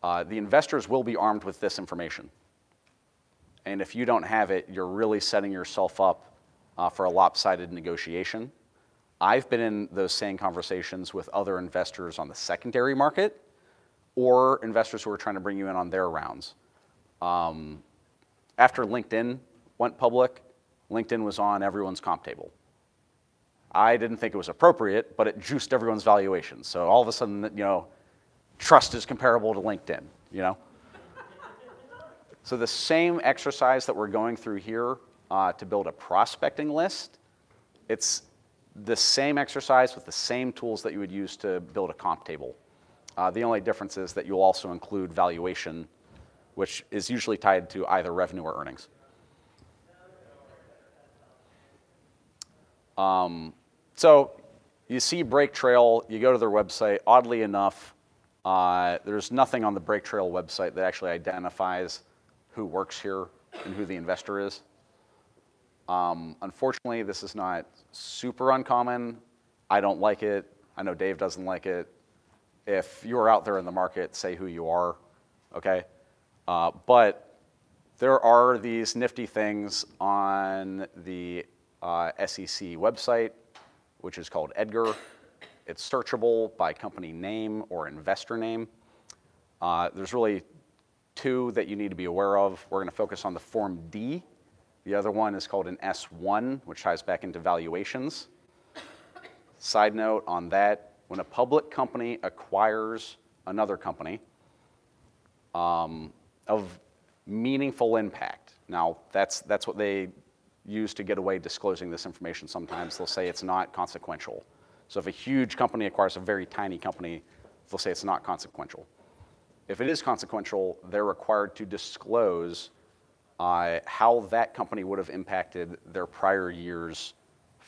Uh, the investors will be armed with this information. And if you don't have it, you're really setting yourself up uh, for a lopsided negotiation. I've been in those same conversations with other investors on the secondary market or investors who are trying to bring you in on their rounds. Um, after LinkedIn went public, LinkedIn was on everyone's comp table. I didn't think it was appropriate, but it juiced everyone's valuation. So all of a sudden, you know, Trusst is comparable to LinkedIn, you know? So the same exercise that we're going through here uh, to build a prospecting list, it's the same exercise with the same tools that you would use to build a comp table. Uh, the only difference is that you'll also include valuation, which is usually tied to either revenue or earnings. Um, so you see Break Trail, you go to their website. Oddly enough, uh, there's nothing on the Break Trail website that actually identifies who works here and who the investor is. Um, unfortunately, this is not super uncommon. I don't like it. I know Dave doesn't like it. If you're out there in the market, say who you are, okay? Uh, but there are these nifty things on the uh, SEC website, which is called Edgar. It's searchable by company name or investor name. Uh, there's really two that you need to be aware of. We're going to focus on the Form D. The other one is called an S1, which ties back into valuations. Side note on that, when a public company acquires another company um, of meaningful impact, now that's, that's what they use to get away disclosing this information sometimes. They'll say it's not consequential. So if a huge company acquires a very tiny company, they'll say it's not consequential. If it is consequential, they're required to disclose uh, how that company would have impacted their prior year's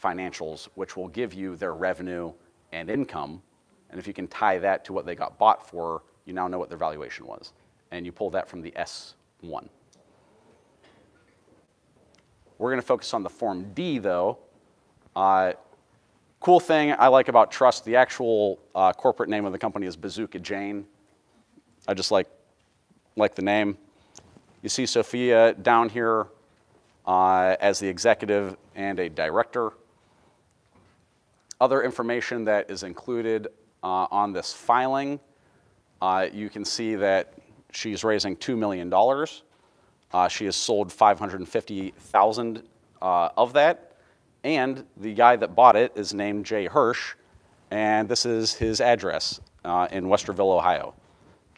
financials, which will give you their revenue and income. And if you can tie that to what they got bought for, you now know what their valuation was. And you pull that from the S1. We're going to focus on the Form D, though. Uh, cool thing I like about Trusst, the actual uh, corporate name of the company is Bazooka Jane. I just like, like the name. You see Sophia down here uh, as the executive and a director. Other information that is included uh, on this filing, uh, you can see that she's raising $2 million. Uh, she has sold 550,000 uh, of that, and the guy that bought it is named Jay Hirsch, and this is his address uh, in Westerville, Ohio.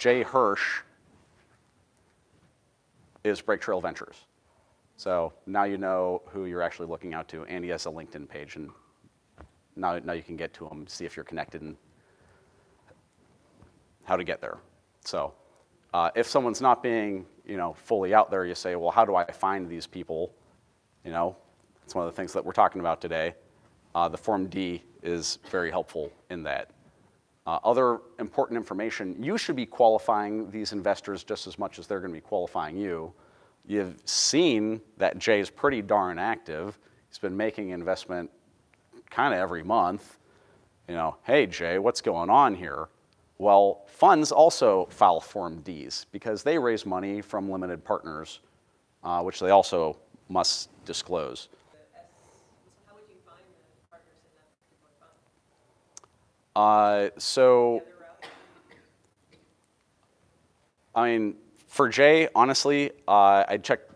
Jay Hirsch is Break Trail Ventures. So now you know who you're actually looking out to, and he has a LinkedIn page, and now, now you can get to him, see if you're connected and how to get there. So uh, if someone's not being, you know, fully out there, you say, well, how do I find these people? You know, it's one of the things that we're talking about today. Uh, the Form D is very helpful in that. Uh, other important information, you should be qualifying these investors just as much as they're going to be qualifying you. You've seen that Jay is pretty darn active. He's been making investment kind of every month. You know, hey, Jay, what's going on here? Well, funds also file Form Ds because they raise money from limited partners, uh, which they also must disclose. The S, so how would you find the partners in that particular fund? Uh, so? I mean, for Jay, honestly, uh, I checked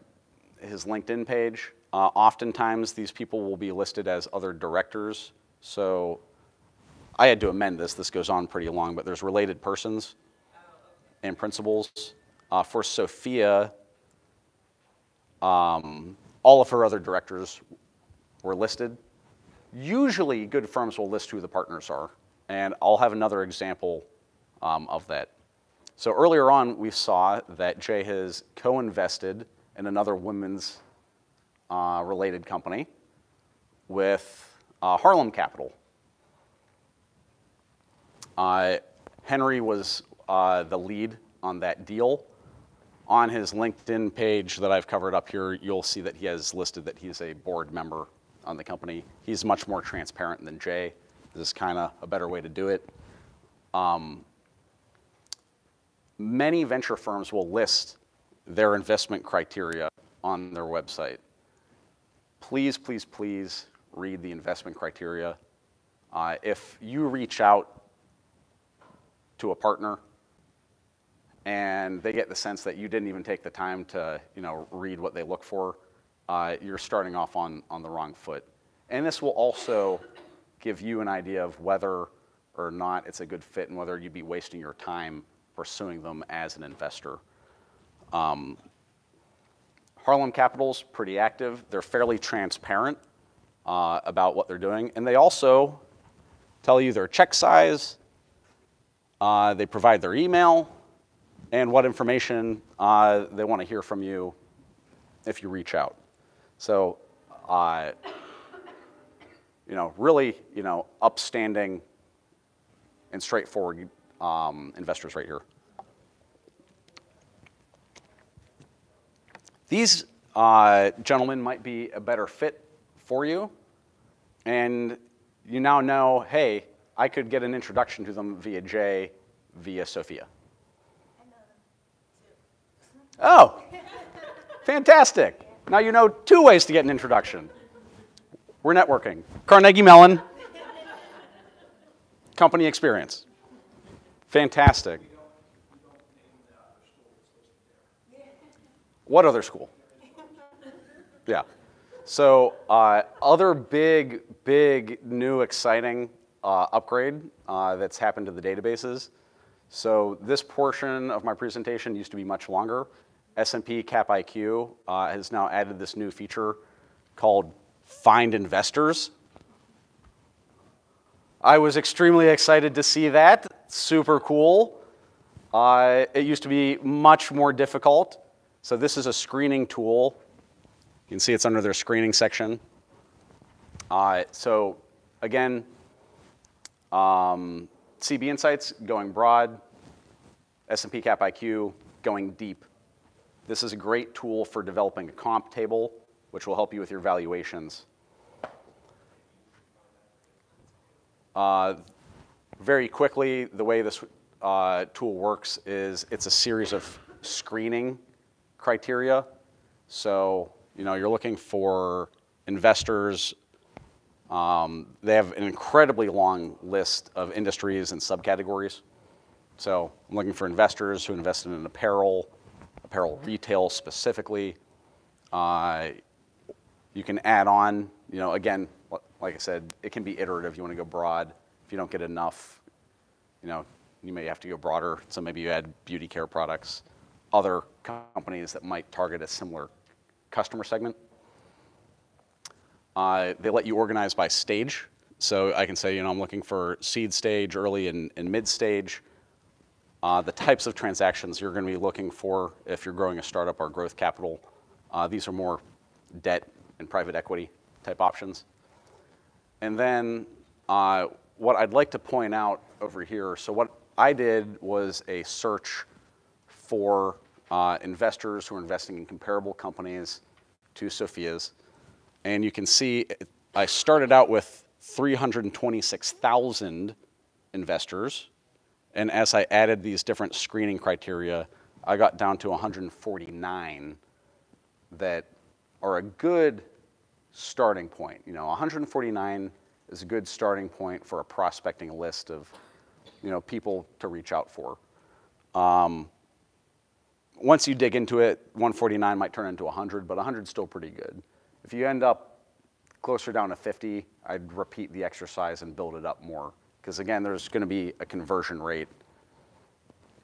his LinkedIn page. Uh, oftentimes, these people will be listed as other directors. So, I had to amend this. This goes on pretty long, but there's related persons and principals. Uh, for Sophia, um, all of her other directors were listed. Usually, good firms will list who the partners are, and I'll have another example um, of that. So earlier on, we saw that Jay has co-invested in another women's uh, related company with uh, Harlem Capital. Uh, Henry was uh, the lead on that deal. On his LinkedIn page that I've covered up here, you'll see that he has listed that he's a board member on the company. He's much more transparent than Jay. This is kind of a better way to do it. Um, many venture firms will list their investment criteria on their website. Please, please, please read the investment criteria. Uh, if you reach out to a partner and they get the sense that you didn't even take the time to you know, read what they look for, uh, you're starting off on, on the wrong foot. And this will also give you an idea of whether or not it's a good fit and whether you'd be wasting your time pursuing them as an investor. Um, Harlem Capital's pretty active. They're fairly transparent uh, about what they're doing. And they also tell you their check size, uh, they provide their email, and what information uh, they want to hear from you if you reach out. So, uh, you know, really, you know, upstanding and straightforward um, investors right here. These uh, gentlemen might be a better fit for you, and you now know, hey, I could get an introduction to them via Jay, via Sophia. Oh, Fantastic. Now you know two ways to get an introduction. We're networking. Carnegie Mellon, company experience. Fantastic. What other school? Yeah. So uh, other big, big, new, exciting uh, upgrade uh, that's happened to the databases. So this portion of my presentation used to be much longer. S&P Cap IQ uh, has now added this new feature called Find Investors. I was extremely excited to see that. Super cool. Uh, it used to be much more difficult. So this is a screening tool. You can see it's under their screening section. Uh, so again, um, CB Insights going broad, S&P Cap IQ going deep. This is a great tool for developing a comp table, which will help you with your valuations. Uh, very quickly, the way this uh, tool works is it's a series of screening criteria. So, you know, you're looking for investors. Um, they have an incredibly long list of industries and subcategories. So I'm looking for investors who invested in apparel, apparel retail specifically. Uh, you can add on, you know, again, like I said, it can be iterative. You want to go broad. If you don't get enough, you know, you may have to go broader. So maybe you add beauty care products, other companies that might target a similar customer segment. Uh, they let you organize by stage. So I can say, you know, I'm looking for seed stage, early and, and mid stage. Uh, the types of transactions you're going to be looking for if you're growing a startup are growth capital. Uh, these are more debt and private equity type options. And then uh, what I'd like to point out over here, so what I did was a search for uh, investors who are investing in comparable companies to Sophia's. And you can see I started out with 326,000 investors and as I added these different screening criteria, I got down to 149 that are a good starting point. You know, 149 is a good starting point for a prospecting list of, you know, people to reach out for. Um, once you dig into it, 149 might turn into 100, but 100 is still pretty good. If you end up closer down to 50, I'd repeat the exercise and build it up more because again, there's going to be a conversion rate.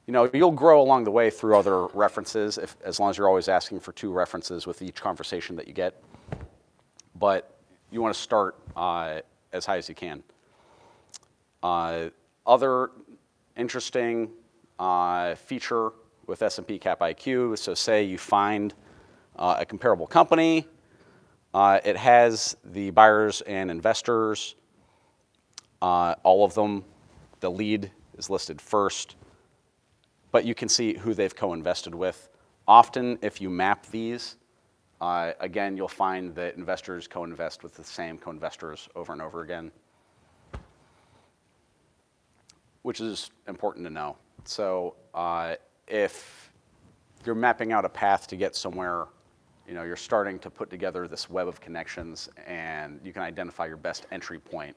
You know, you'll grow along the way through other references, if, as long as you're always asking for two references with each conversation that you get. But you want to start uh, as high as you can. Uh, other interesting uh, feature with S&P Cap IQ, so say you find uh, a comparable company, uh, it has the buyers and investors uh, all of them, the lead is listed first, but you can see who they've co-invested with. Often, if you map these, uh, again, you'll find that investors co-invest with the same co-investors over and over again, which is important to know. So uh, if you're mapping out a path to get somewhere, you know, you're starting to put together this web of connections and you can identify your best entry point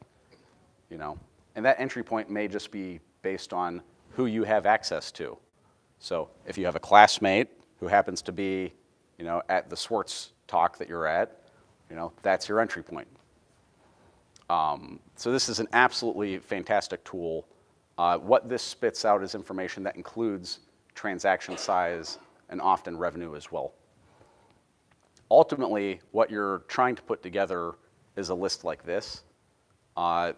you know? And that entry point may just be based on who you have access to. So if you have a classmate who happens to be, you know, at the Swartz talk that you're at, you know, that's your entry point. Um, so this is an absolutely fantastic tool. Uh, what this spits out is information that includes transaction size and often revenue as well. Ultimately, what you're trying to put together is a list like this. Uh,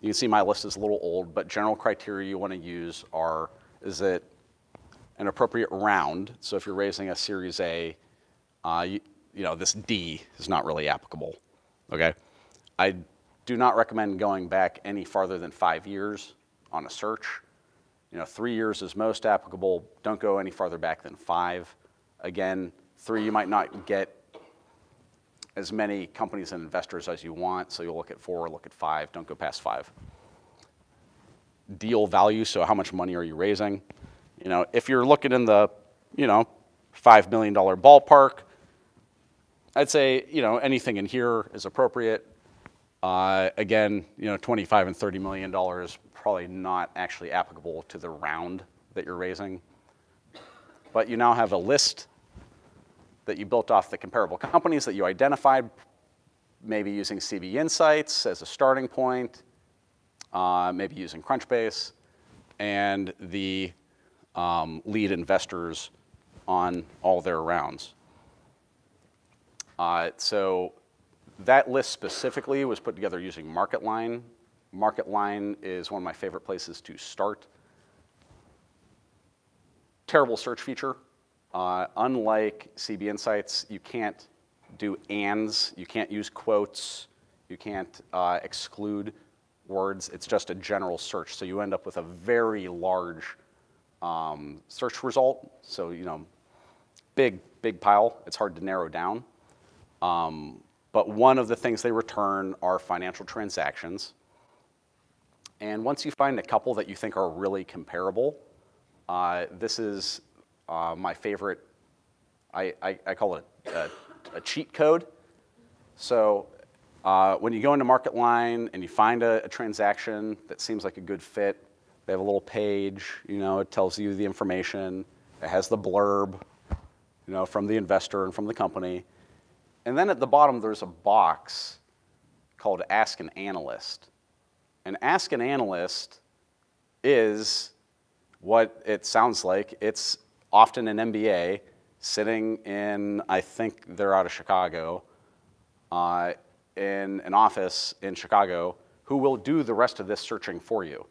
you can see my list is a little old, but general criteria you want to use are, is it an appropriate round? So if you're raising a Series A, uh, you, you know, this D is not really applicable, okay? I do not recommend going back any farther than five years on a search. You know, three years is most applicable. Don't go any farther back than five. Again, three, you might not get as many companies and investors as you want. So you'll look at four, look at five, don't go past five. Deal value, so how much money are you raising? You know, if you're looking in the, you know, $5 million ballpark, I'd say, you know, anything in here is appropriate. Uh, again, you know, 25 and 30 million dollars is probably not actually applicable to the round that you're raising. But you now have a list that you built off the comparable companies that you identified, maybe using CB Insights as a starting point, uh, maybe using Crunchbase, and the um, lead investors on all their rounds. Uh, so that list specifically was put together using MarketLine. MarketLine is one of my favorite places to start. Terrible search feature. Uh, unlike CB Insights, you can't do ands, you can't use quotes, you can't uh, exclude words. It's just a general search. So you end up with a very large um, search result. So, you know, big, big pile. It's hard to narrow down. Um, but one of the things they return are financial transactions. And once you find a couple that you think are really comparable, uh, this is uh, my favorite, I, I, I call it a, a, cheat code. So uh, when you go into MarketLine and you find a, a transaction that seems like a good fit, they have a little page, you know, it tells you the information. It has the blurb, you know, from the investor and from the company. And then at the bottom, there's a box called Ask an Analyst. And Ask an Analyst is what it sounds like. It's often an MBA sitting in, I think they're out of Chicago, uh, in an office in Chicago, who will do the rest of this searching for you.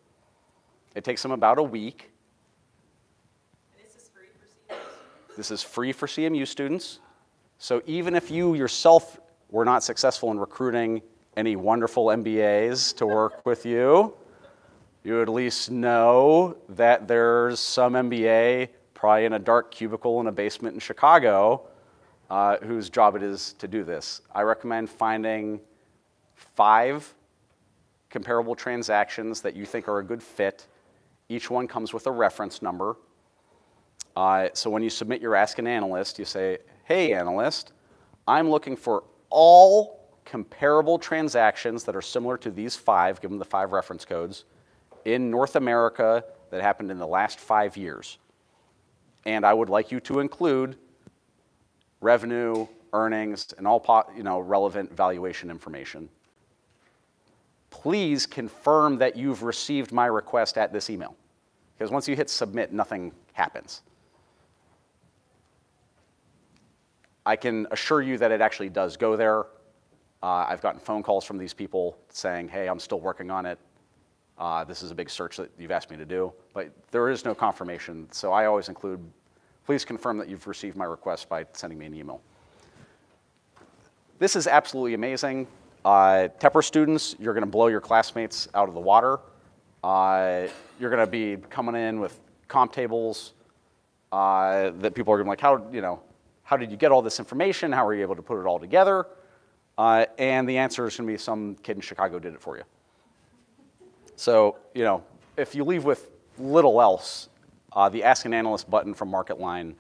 It takes them about a week. This is free for CMU This is free for CMU students. So even if you yourself were not successful in recruiting any wonderful MBAs to work with you, you at least know that there's some MBA probably in a dark cubicle in a basement in Chicago uh, whose job it is to do this. I recommend finding five comparable transactions that you think are a good fit each one comes with a reference number. Uh, so when you submit your Ask an Analyst, you say, hey, analyst, I'm looking for all comparable transactions that are similar to these five, give them the five reference codes, in North America that happened in the last five years. And I would like you to include revenue, earnings, and all you know, relevant valuation information please confirm that you've received my request at this email. Because once you hit submit, nothing happens. I can assure you that it actually does go there. Uh, I've gotten phone calls from these people saying, hey, I'm still working on it. Uh, this is a big search that you've asked me to do. But there is no confirmation. So I always include, please confirm that you've received my request by sending me an email. This is absolutely amazing. Uh, Tepper students, you're going to blow your classmates out of the water. Uh, you're going to be coming in with comp tables uh, that people are going to be like, how, you know, how did you get all this information? How were you able to put it all together? Uh, and the answer is going to be some kid in Chicago did it for you. So, you know, if you leave with little else, uh, the Ask an Analyst button from MarketLine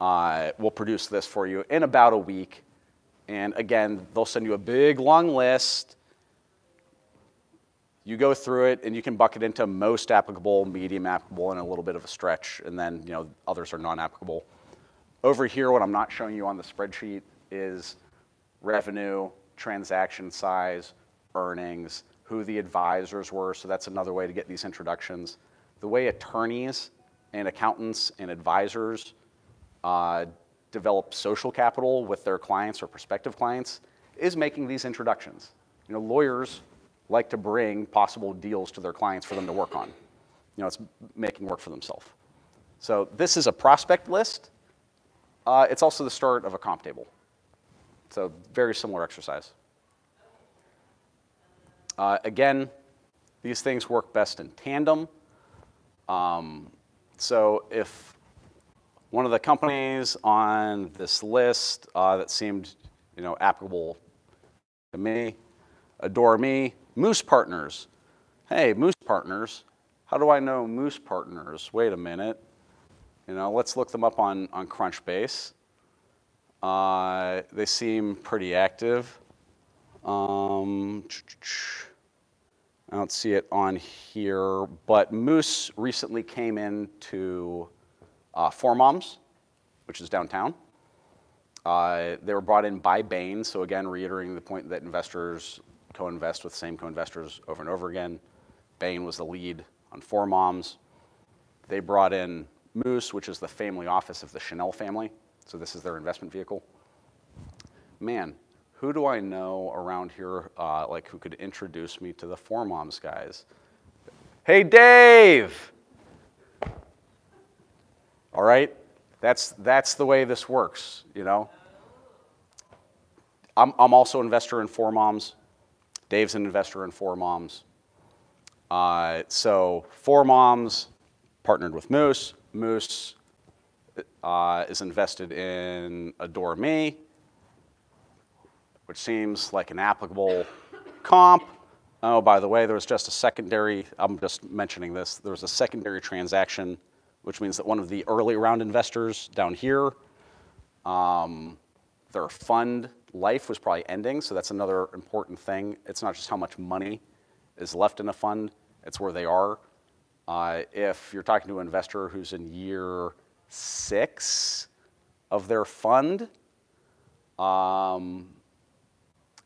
uh, will produce this for you in about a week. And again, they'll send you a big long list. You go through it and you can bucket into most applicable, medium applicable, and a little bit of a stretch, and then you know others are non-applicable. Over here, what I'm not showing you on the spreadsheet is revenue, transaction size, earnings, who the advisors were, so that's another way to get these introductions. The way attorneys and accountants and advisors uh, develop social capital with their clients or prospective clients is making these introductions. You know, lawyers like to bring possible deals to their clients for them to work on. You know, it's making work for themselves. So this is a prospect list. Uh, it's also the start of a comp table. So very similar exercise. Uh, again, these things work best in tandem. Um, so if one of the companies on this list uh, that seemed, you know, applicable to me, Adore Me, Mousse Partners. Hey, Mousse Partners. How do I know Mousse Partners? Wait a minute. You know, let's look them up on, on Crunchbase. Uh, they seem pretty active. Um, I don't see it on here, but Mousse recently came into uh, Four Moms, which is downtown. Uh, they were brought in by Bain, so again, reiterating the point that investors co-invest with same co-investors over and over again. Bain was the lead on Four Moms. They brought in Mousse, which is the family office of the Chanel family. So this is their investment vehicle. Man, who do I know around here, uh, like who could introduce me to the Four Moms guys? Hey, Dave. All right, that's that's the way this works, you know. I'm I'm also an investor in Four Moms. Dave's an investor in Four Moms. Uh, so Four Moms partnered with Mousse. Mousse uh, is invested in Adore Me, which seems like an applicable comp. Oh, by the way, there was just a secondary, I'm just mentioning this, there was a secondary transaction, which means that one of the early round investors down here, um, their fund life was probably ending, so that's another important thing. It's not just how much money is left in a fund, it's where they are. Uh, if you're talking to an investor who's in year six of their fund, um,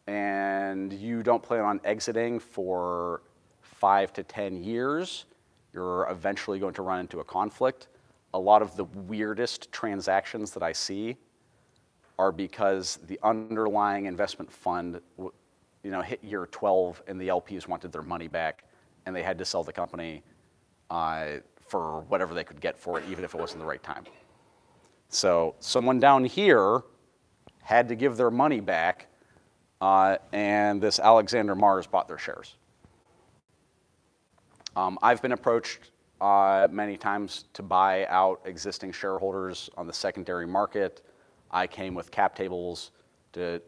and you don't plan on exiting for five to 10 years, you're eventually going to run into a conflict. A lot of the weirdest transactions that I see are because the underlying investment fund you know, hit year 12 and the LPs wanted their money back and they had to sell the company uh, for whatever they could get for it, even if it wasn't the right time. So someone down here had to give their money back, uh, and this Alexander Mars bought their shares. Um, I've been approached uh, many times to buy out existing shareholders on the secondary market. I came with cap tables to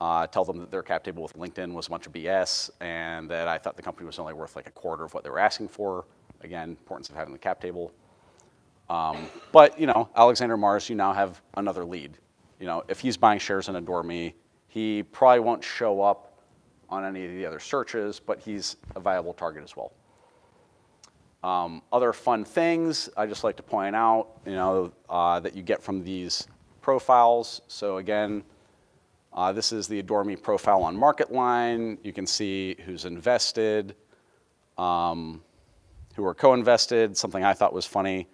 uh, tell them that their cap table with LinkedIn was a bunch of BS and that I thought the company was only worth like a quarter of what they were asking for. Again, importance of having the cap table. Um, but you know, Alexander Mars, you now have another lead. You know, if he's buying shares in Adore Me, he probably won't show up on any of the other searches, but he's a viable target as well. Um, other fun things I just like to point out, you know, uh, that you get from these profiles. So again, uh, this is the Adore Me profile on MarketLine. You can see who's invested, um, who are co-invested, something I thought was funny.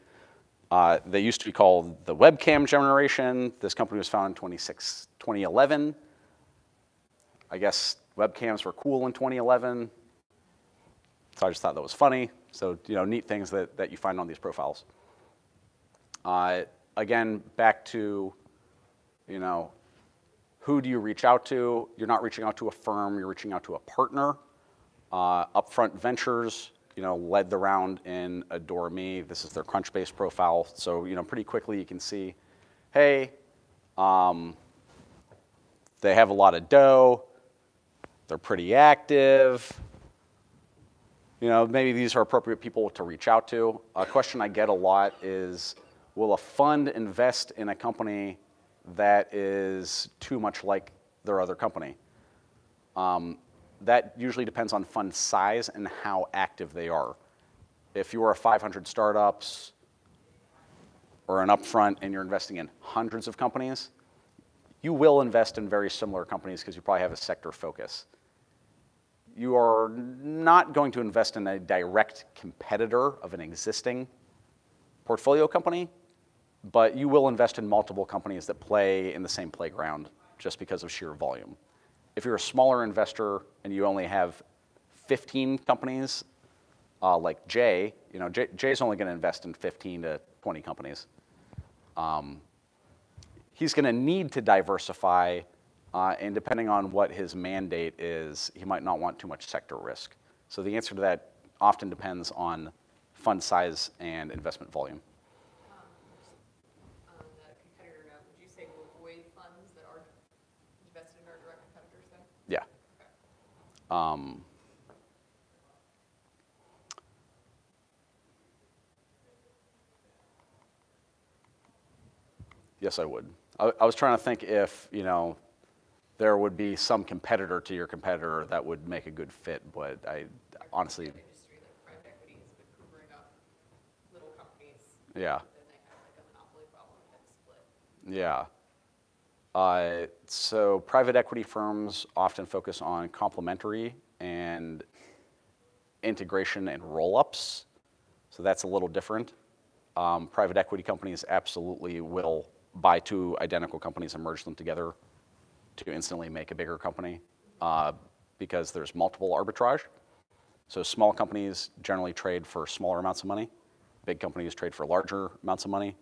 Uh, they used to be called the webcam generation. This company was founded in 26, 2011. I guess webcams were cool in 2011. So I just thought that was funny. So, you know, neat things that, that you find on these profiles. Uh, again, back to, you know, who do you reach out to? You're not reaching out to a firm, you're reaching out to a partner. Uh, Upfront Ventures, you know, led the round in Adore Me. This is their Crunchbase profile. So, you know, pretty quickly you can see, hey, um, they have a lot of dough. They're pretty active. You know, maybe these are appropriate people to reach out to. A question I get a lot is, will a fund invest in a company that is too much like their other company. Um, that usually depends on fund size and how active they are. If you are a 500 startups or an upfront and you're investing in hundreds of companies, you will invest in very similar companies because you probably have a sector focus. You are not going to invest in a direct competitor of an existing portfolio company but you will invest in multiple companies that play in the same playground just because of sheer volume. If you're a smaller investor and you only have 15 companies, uh, like Jay, you know, Jay, Jay's only going to invest in 15 to 20 companies. Um, he's going to need to diversify, uh, and depending on what his mandate is, he might not want too much sector risk. So the answer to that often depends on fund size and investment volume. Um, Yes, I would. I, I was trying to think if, you know, there would be some competitor to your competitor that would make a good fit, but I honestly, industry, like private equity is good for bringing up little companies. yeah. Have like a monopoly problem and split. Yeah. Uh, so private equity firms often focus on complementary and integration and roll-ups. So that's a little different. Um, private equity companies absolutely will buy two identical companies and merge them together to instantly make a bigger company uh, because there's multiple arbitrage. So small companies generally trade for smaller amounts of money. Big companies trade for larger amounts of money.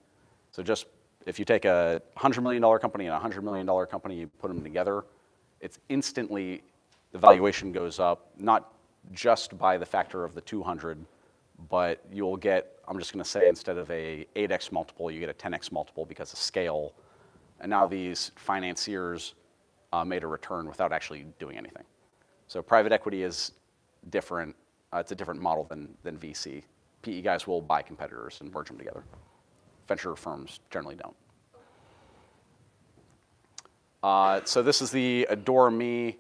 So just if you take a $100 million company and a $100 million company, you put them together, it's instantly, the valuation goes up, not just by the factor of the 200, but you'll get, I'm just gonna say, instead of a 8x multiple, you get a 10x multiple because of scale. And now these financiers uh, made a return without actually doing anything. So private equity is different, uh, it's a different model than, than VC. PE guys will buy competitors and merge them together. Venture firms generally don't. Uh, so this is the Adore Me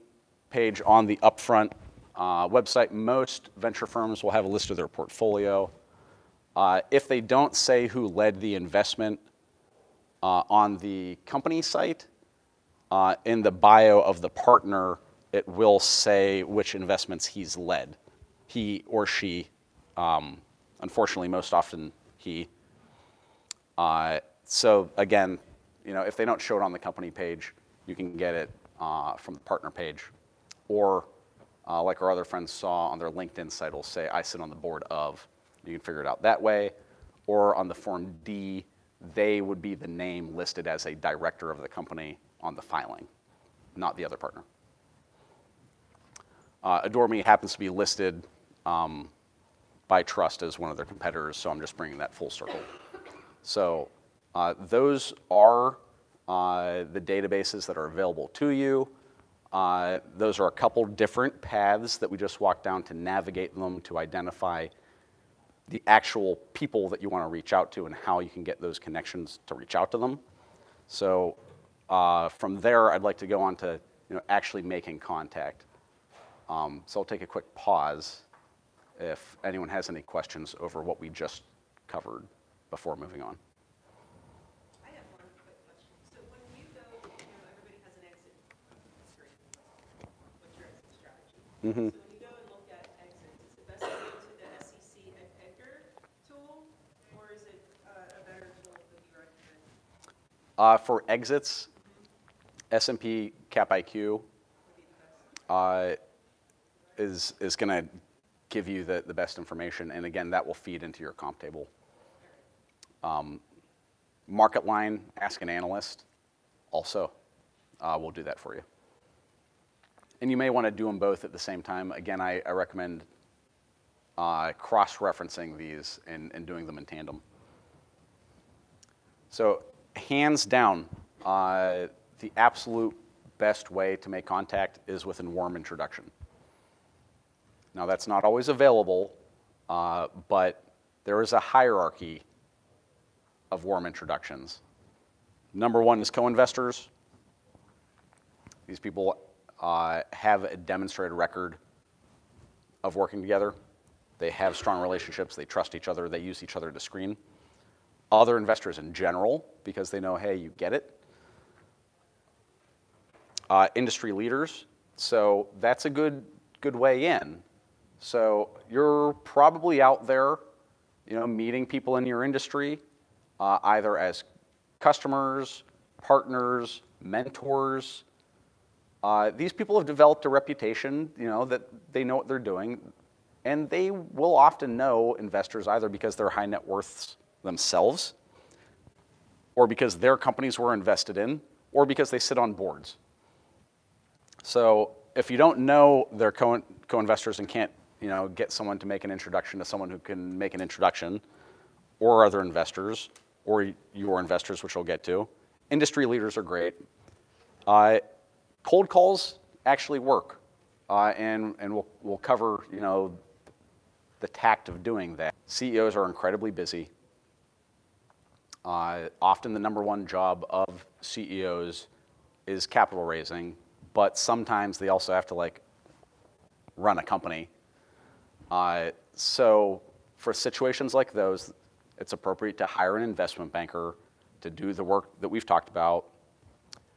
page on the Upfront uh, website. Most venture firms will have a list of their portfolio. Uh, if they don't say who led the investment uh, on the company site, uh, in the bio of the partner, it will say which investments he's led, he or she. Um, unfortunately, most often he. Uh, so again, you know, if they don't show it on the company page, you can get it uh, from the partner page, or uh, like our other friends saw on their LinkedIn site, will say I sit on the board of. You can figure it out that way, or on the form D, they would be the name listed as a director of the company on the filing, not the other partner. Uh, Adore Me happens to be listed um, by Trusst as one of their competitors, so I'm just bringing that full circle. So uh, those are uh, the databases that are available to you. Uh, those are a couple different paths that we just walked down to navigate them to identify the actual people that you want to reach out to and how you can get those connections to reach out to them. So uh, from there, I'd like to go on to you know, actually making contact. Um, so I'll take a quick pause if anyone has any questions over what we just covered before moving on. I have one quick question. So when you go, you know, everybody has an exit screen. What's your exit strategy? Mhm. So when you go and look at exits, is it best to go to the SEC Edgar tool, or is it uh, a better tool that you recommend? Uh, for exits, S&P Cap IQ uh, is, is going to give you the, the best information. And again, that will feed into your comp table. Um, Marketline, Ask an Analyst, also uh, will do that for you. And you may want to do them both at the same time. Again, I, I recommend uh, cross-referencing these and, and doing them in tandem. So hands down, uh, the absolute best way to make contact is with a warm introduction. Now that's not always available, uh, but there is a hierarchy of warm introductions. Number one is co-investors. These people uh, have a demonstrated record of working together. They have strong relationships. They trust each other. They use each other to screen. Other investors in general, because they know, hey, you get it. Uh, industry leaders. So that's a good, good way in. So you're probably out there, you know, meeting people in your industry, uh, either as customers, partners, mentors. Uh, these people have developed a reputation, you know, that they know what they're doing, and they will often know investors either because they're high net worths themselves, or because their companies were invested in, or because they sit on boards. So if you don't know their co- co-investors and can't, you know, get someone to make an introduction to someone who can make an introduction, or other investors, or your investors, which we'll get to, industry leaders are great. Uh, cold calls actually work, uh, and and we'll we'll cover, you know, the tact of doing that. CEOs are incredibly busy. Uh, often the number one job of CEOs is capital raising, but sometimes they also have to like run a company. Uh, so for situations like those, it's appropriate to hire an investment banker to do the work that we've talked about.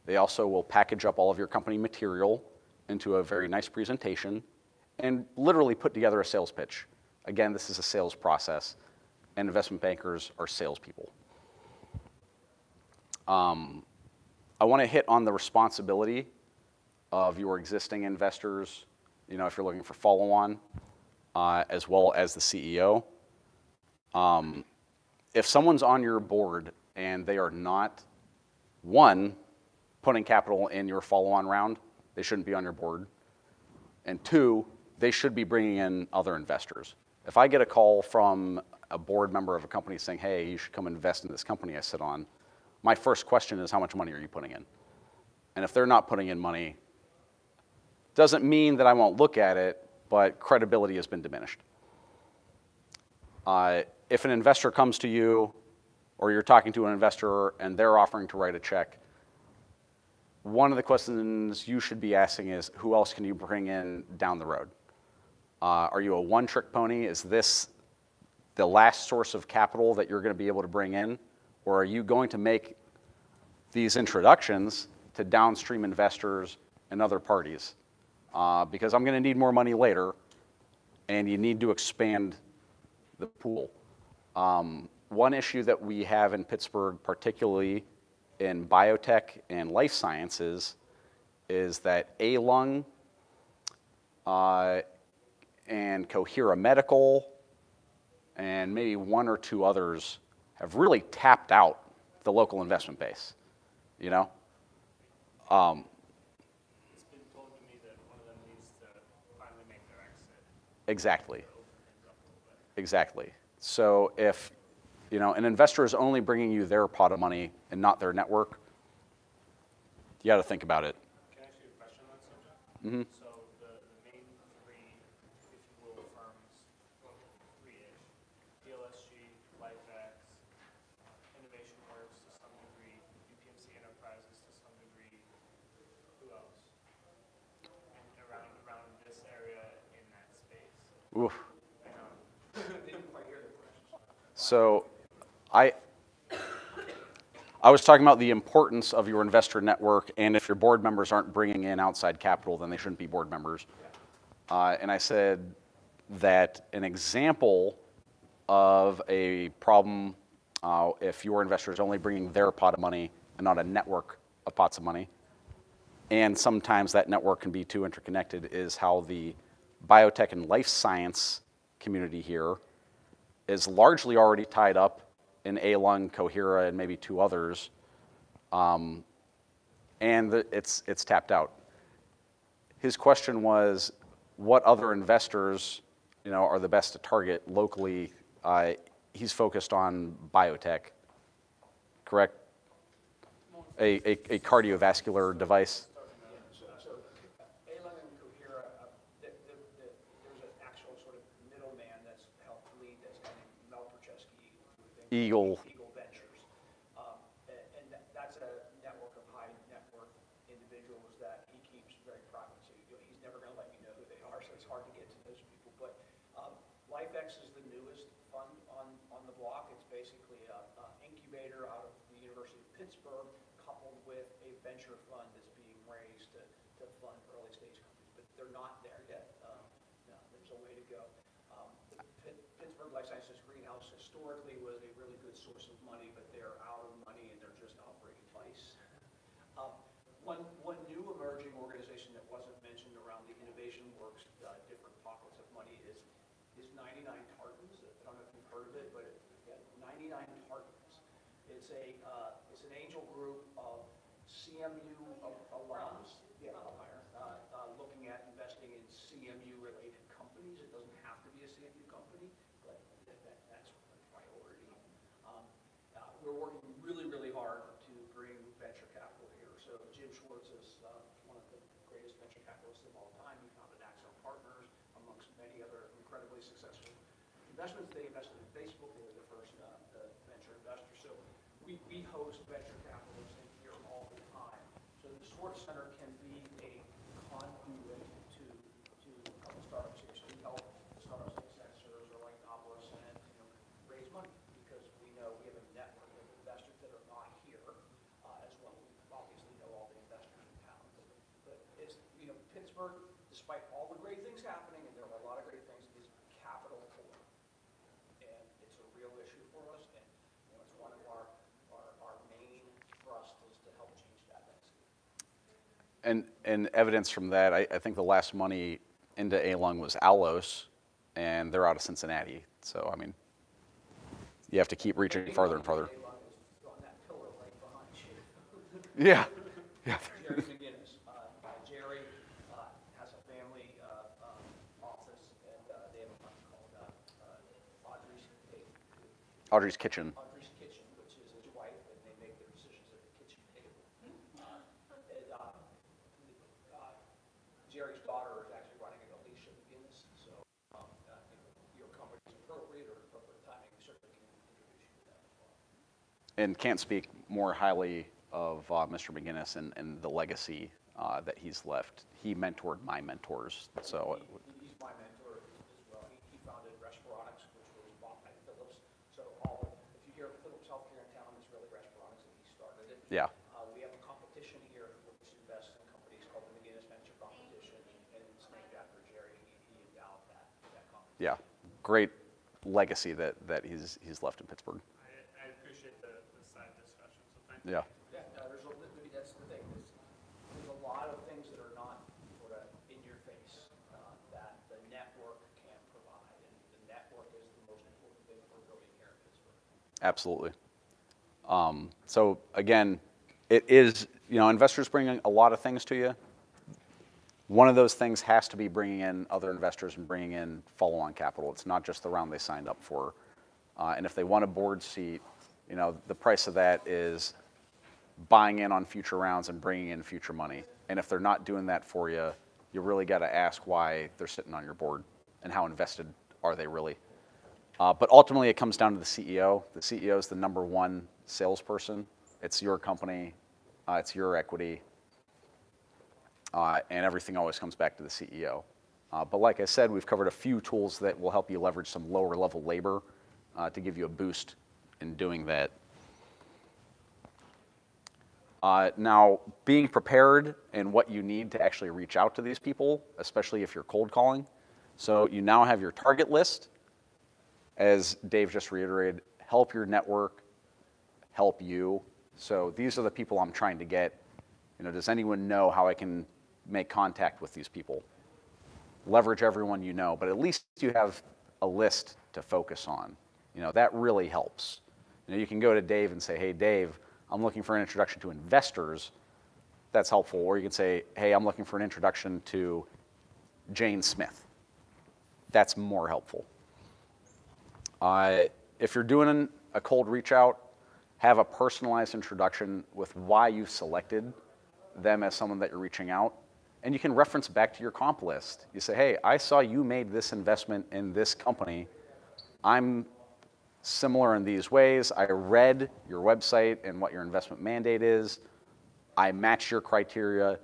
They also will package up all of your company material into a very nice presentation and literally put together a sales pitch. Again, this is a sales process, and investment bankers are salespeople. Um, I want to hit on the responsibility of your existing investors, you know, if you're looking for follow-on, uh, as well as the CEO. Um, if someone's on your board and they are not, one, putting capital in your follow-on round, they shouldn't be on your board. And two, they should be bringing in other investors. If I get a call from a board member of a company saying, hey, you should come invest in this company I sit on, my first question is, how much money are you putting in? And if they're not putting in money, doesn't mean that I won't look at it, but credibility has been diminished. Uh, if an investor comes to you, or you're talking to an investor and they're offering to write a check, one of the questions you should be asking is, who else can you bring in down the road? Uh, are you a one-trick pony? Is this the last source of capital that you're going to be able to bring in? Or are you going to make these introductions to downstream investors and other parties? Uh, because I'm going to need more money later, and you need to expand the pool. Um, one issue that we have in Pittsburgh, particularly in biotech and life sciences, is that A-Lung uh, and Cohera Medical and maybe one or two others have really tapped out the local investment base. You know, um, It's been told to me that one of them needs to finally make their exit. Exactly, to open things up a little bit. exactly. So if you know an investor is only bringing you their pot of money and not their network, you got to think about it. Can I ask you a question on that subject? Mhm. So the, the main three, if you will, firms, well, three-ish, PLSG, LifeX, Innovation Works to some degree, UPMC Enterprises to some degree, who else? And around, around this area in that space? Oof. So I, I was talking about the importance of your investor network, and if your board members aren't bringing in outside capital, then they shouldn't be board members. Uh, and I said that an example of a problem, uh, if your investor is only bringing their pot of money and not a network of pots of money, and sometimes that network can be too interconnected, is how the biotech and life science community here is largely already tied up in A-Lung, Cohera, and maybe two others, um, and the, it's, it's tapped out. His question was, what other investors, you know, are the best to target locally? Uh, he's focused on biotech, correct? A, a, a cardiovascular device. So, so A-Lung and Cohera, uh, the, the, the, there's an actual sort of middleman that's helped lead this guy named Mel Pirchesky. Who I think- Eagle. Eagle Ventures. Um, a- and that, that's a network of high net worth individuals that he keeps very private. So you know, he's never gonna let you know who they are, so it's hard to get to those people. But, um, LifeX is the newest fund on, on the block. It's basically a, a incubator out of the University of Pittsburgh coupled with a venture fund that's being raised to, to fund early stage companies. But they're not there yet. Um, no, there's a way to go. Um, the Pitt- Pittsburgh Life Sciences Greenhouse historically was a really good source of money, but they're out of money and they're just operating vice. Um, One, one new emerging organization that wasn't mentioned around the Innovation Works, uh, different pockets of money is, is 99 Tartans. I don't know if you've heard of it, but it, yeah, 99 Tartans. It's a, uh, it's an angel group of CMU al- alums, yeah, higher, uh, uh, looking at investing in CMU-related companies. It doesn't have to be a CMU company, but that, that- that's a priority. Um, uh, We're working really, really hard to bring venture capital here. So Jim Swartz is uh, one of the greatest venture capitalists of all time. He founded Accel Partners, amongst many other incredibly successful investments. They invested in Facebook, they were the first uh, uh, venture investor. So we, we host venture capitalists in here all the time. So the Swartz Center can be a conduit to, to help startups here. So we help startups like Sensors or like Novelist and, you know, raise money because we know we have a network of investors that are not here uh, as well. We obviously know all the investors in town. But it's, you know, Pittsburgh, despite all the great things happening, and there are a lot of great things, is capital poor and it's a real issue for us, and, you know, it's one of our, our, our main thrust is to help change that landscape. And, and evidence from that, I, I think the last money into A-Lung was Allos, and they're out of Cincinnati. So, I mean, you have to keep reaching farther and farther. Elon is on that pillar right behind you. Yeah, yeah. Jerry McGinnis, uh, uh, Jerry, uh, has a family, uh, office, and, they have a called, Audrey's. Audrey's Kitchen, which is his wife, and they make their decisions at the kitchen table. Uh, and, uh, uh, Jerry's daughter is actually running at Alicia McGinnis, so, um, I think your company's appropriate or appropriate timing, we certainly can introduce you to that as well. And can't speak more highly of uh, Mr. McGinnis and, and the legacy uh, that he's left. He mentored my mentors, so He- He's my mentor as well. He, he founded Respironics, which was bought by Philips. So all, if you hear Philips Healthcare in town, it's really Respironics and he started it. yeah, Uh, we have a competition here which invests in companies called the McGinnis Venture Competition, and it's named after Jerry. He, he endowed that, that company. yeah, great legacy that, that he's, he's left in Pittsburgh. I, I appreciate the, the side discussion, so thank you. Yeah, Yeah, no, there's a, that's the thing, there's, there's a lot of things that are not sort of in your face, uh, that the network can provide, and the network is the most important thing for building here in Pittsburgh. absolutely. Um, so again, it is, you know, investors bringing a lot of things to you. One of those things has to be bringing in other investors and bringing in follow-on capital. It's not just the round they signed up for. Uh, and if they want a board seat, you know, the price of that is buying in on future rounds and bringing in future money. And if they're not doing that for you, you really got to ask why they're sitting on your board and how invested are they really. Uh, but ultimately, it comes down to the CEO. The CEO is the number one salesperson. It's your company, uh, it's your equity, uh, and everything always comes back to the CEO. Uh, but like I said, we've covered a few tools that will help you leverage some lower level labor uh, to give you a boost in doing that. Uh, now, being prepared and what you need to actually reach out to these people, especially if you're cold calling. So you now have your target list. As Dave just reiterated, help your network, help you. So these are the people I'm trying to get. You know, does anyone know how I can make contact with these people? Leverage everyone you know, but at least you have a list to focus on. You know, that really helps. You know, you can go to Dave and say, hey, Dave, I'm looking for an introduction to investors. That's helpful. Or you can say, hey, I'm looking for an introduction to Jane Smith. That's more helpful. Uh, if you're doing a cold reach out, have a personalized introduction with why you've selected them as someone that you're reaching out. And you can reference back to your comp list. You say, hey, I saw you made this investment in this company. I'm similar in these ways. I read your website and what your investment mandate is. I match your criteria.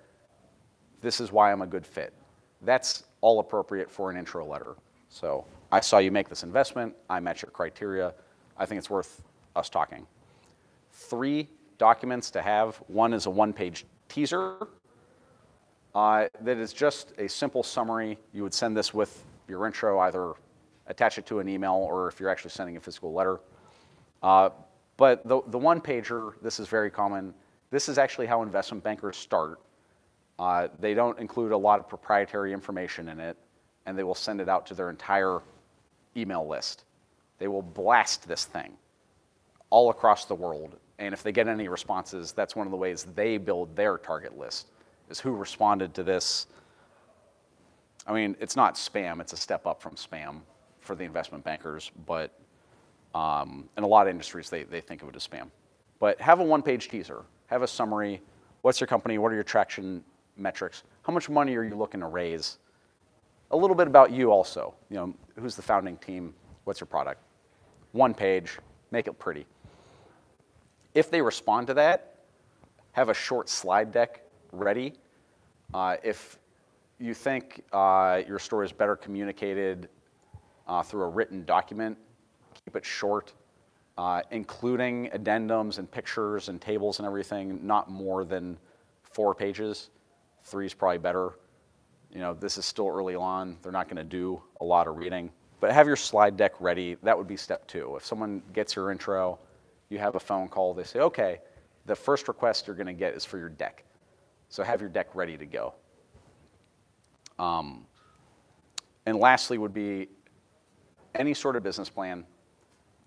This is why I'm a good fit. That's all appropriate for an intro letter. So I saw you make this investment. I match your criteria. I think it's worth us talking. Three documents to have. One is a one-page teaser uh, that is just a simple summary. You would send this with your intro, either attach it to an email or if you're actually sending a physical letter. Uh, but the, the one pager, this is very common. This is actually how investment bankers start. Uh, they don't include a lot of proprietary information in it, and they will send it out to their entire email list. They will blast this thing all across the world. And if they get any responses, that's one of the ways they build their target list, is who responded to this. I mean, it's not spam, it's a step up from spam for the investment bankers, but um, in a lot of industries, they, they think of it as spam. But have a one page teaser, have a summary. What's your company? What are your traction metrics? How much money are you looking to raise? A little bit about you also. You know, who's the founding team? What's your product? One page, make it pretty. If they respond to that, have a short slide deck ready. Uh, if you think uh, your story is better communicated uh, through a written document, keep it short, uh, including addendums and pictures and tables and everything, not more than four pages. Three is probably better. You know, this is still early on. They're not going to do a lot of reading. But have your slide deck ready. That would be step two. If someone gets your intro, you have a phone call, they say, okay, the first request you're going to get is for your deck. So have your deck ready to go. Um, and lastly would be any sort of business plan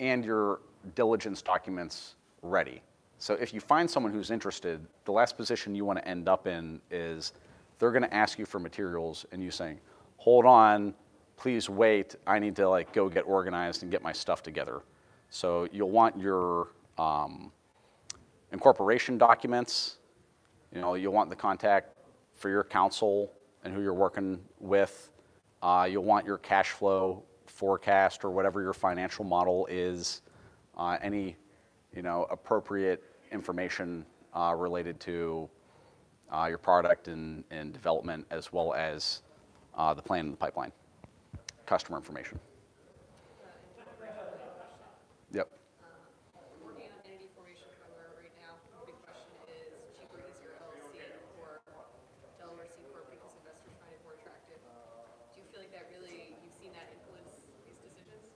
and your diligence documents ready. So if you find someone who's interested, the last position you want to end up in is they're going to ask you for materials and you saying, hold on, please wait, I need to like go get organized and get my stuff together. So you'll want your um, incorporation documents, you know, you'll want the contact for your counsel and who you're working with. Uh, you'll want your cash flow forecast or whatever your financial model is, uh, any, you know, appropriate information uh, related to uh, your product and, and development as well as uh, the plan and the pipeline, customer information. Yep. Working on entity formation firmware right now, the big question is cheaper, easier LLC or Delaware C Corp because investors find it more attractive. Do you feel like that really, you've seen that influence these decisions?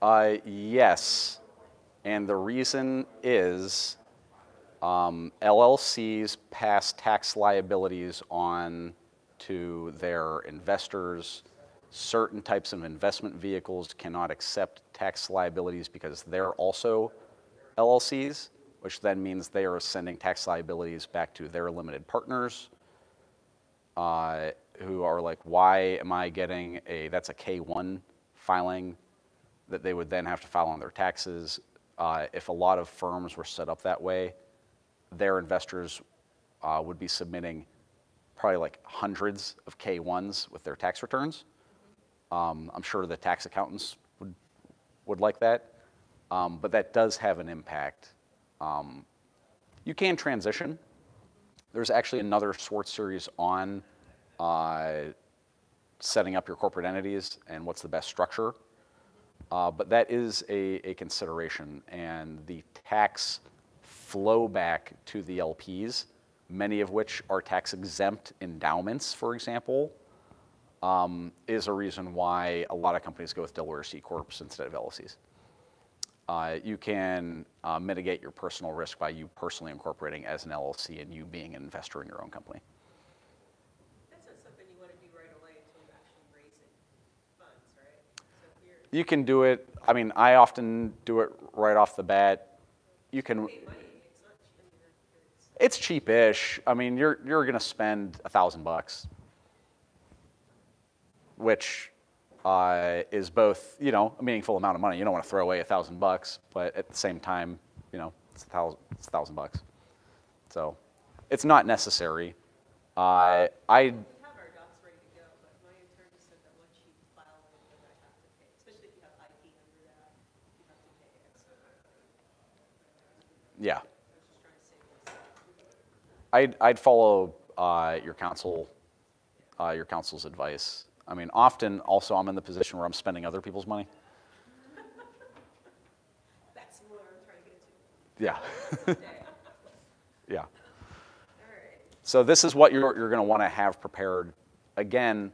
Uh, yes, and the reason is um, LLCs pass tax liabilities on to their investors. Certain types of investment vehicles cannot accept tax liabilities because they're also LLCs, which then means they are sending tax liabilities back to their limited partners uh, who are like, why am I getting a, that's a K1 filing that they would then have to file on their taxes. Uh, if a lot of firms were set up that way, their investors uh, would be submitting probably like hundreds of K1s with their tax returns. Um, I'm sure the tax accountants would, would like that, um, but that does have an impact. Um, you can transition. There's actually another Swartz series on uh, setting up your corporate entities and what's the best structure. Uh, but that is a, a consideration, and the tax flow back to the LPs, many of which are tax exempt endowments, for example, um, is a reason why a lot of companies go with Delaware C Corps instead of LLCs. Uh, you can uh, mitigate your personal risk by you personally incorporating as an LLC and you being an investor in your own company. That's not something you want to do right away until you're actually raising funds, right? So if you're, You can do it. I mean, I often do it right off the bat. You can. it's not, I mean, it's, It's cheapish. I mean, you're you're gonna spend a thousand bucks, which uh, is both you know a meaningful amount of money. You don't want to throw away a thousand bucks, but at the same time, you know, it's a thousand it's a thousand bucks. So, it's not necessary. Uh, I we have our docs ready to go, but my attorney said that once you file it, then I have to pay, especially if you have IP under that, you have to pay extra. yeah. I was just trying to save us. I'd, I'd follow uh, your counsel, uh, your counsel's advice. I mean, often also I'm in the position where I'm spending other people's money. That's what I'm trying to get Yeah, to yeah. All right. So this is what you're, you're going to want to have prepared. Again,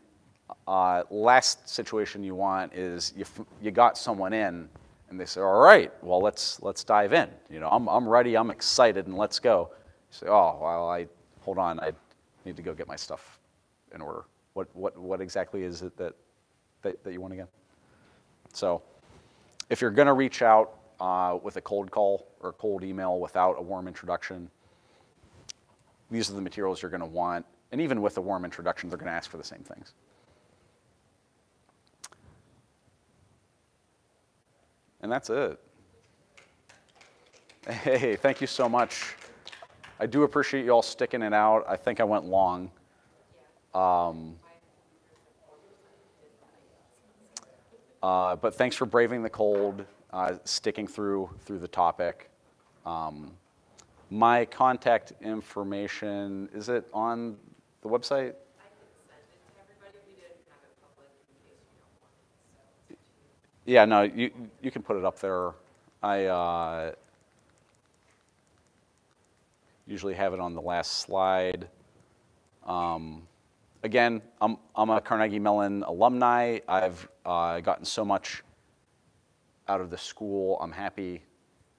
uh, last situation you want is you, f- you got someone in and they say, all right, well, let's, let's dive in. You know, I'm, I'm ready, I'm excited, and let's go. Say, oh, well, I, hold on, I need to go get my stuff in order. What, what, what exactly is it that, that, that you want again? So if you're going to reach out uh, with a cold call or cold email without a warm introduction, these are the materials you're going to want. And even with a warm introduction, they're going to ask for the same things. And that's it. Hey, thank you so much. I do appreciate you all sticking it out. I think I went long. Um, uh, but thanks for braving the cold, uh, sticking through through the topic. Um, My contact information, is it on the website? Yeah, no, you, you can put it up there. I uh, usually have it on the last slide. Um, again, I'm, I'm a Carnegie Mellon alumni. I've uh, gotten so much out of the school. I'm happy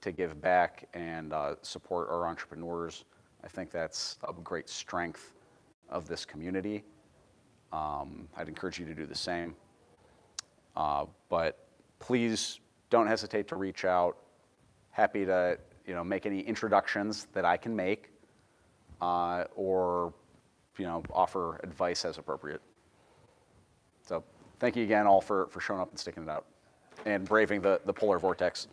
to give back and uh, support our entrepreneurs. I think that's a great strength of this community. Um, I'd encourage you to do the same. Uh, but please don't hesitate to reach out. Happy to you know make any introductions that I can make, uh, or you know offer advice as appropriate. So thank you again all for for showing up and sticking it out, and braving the the polar vortex.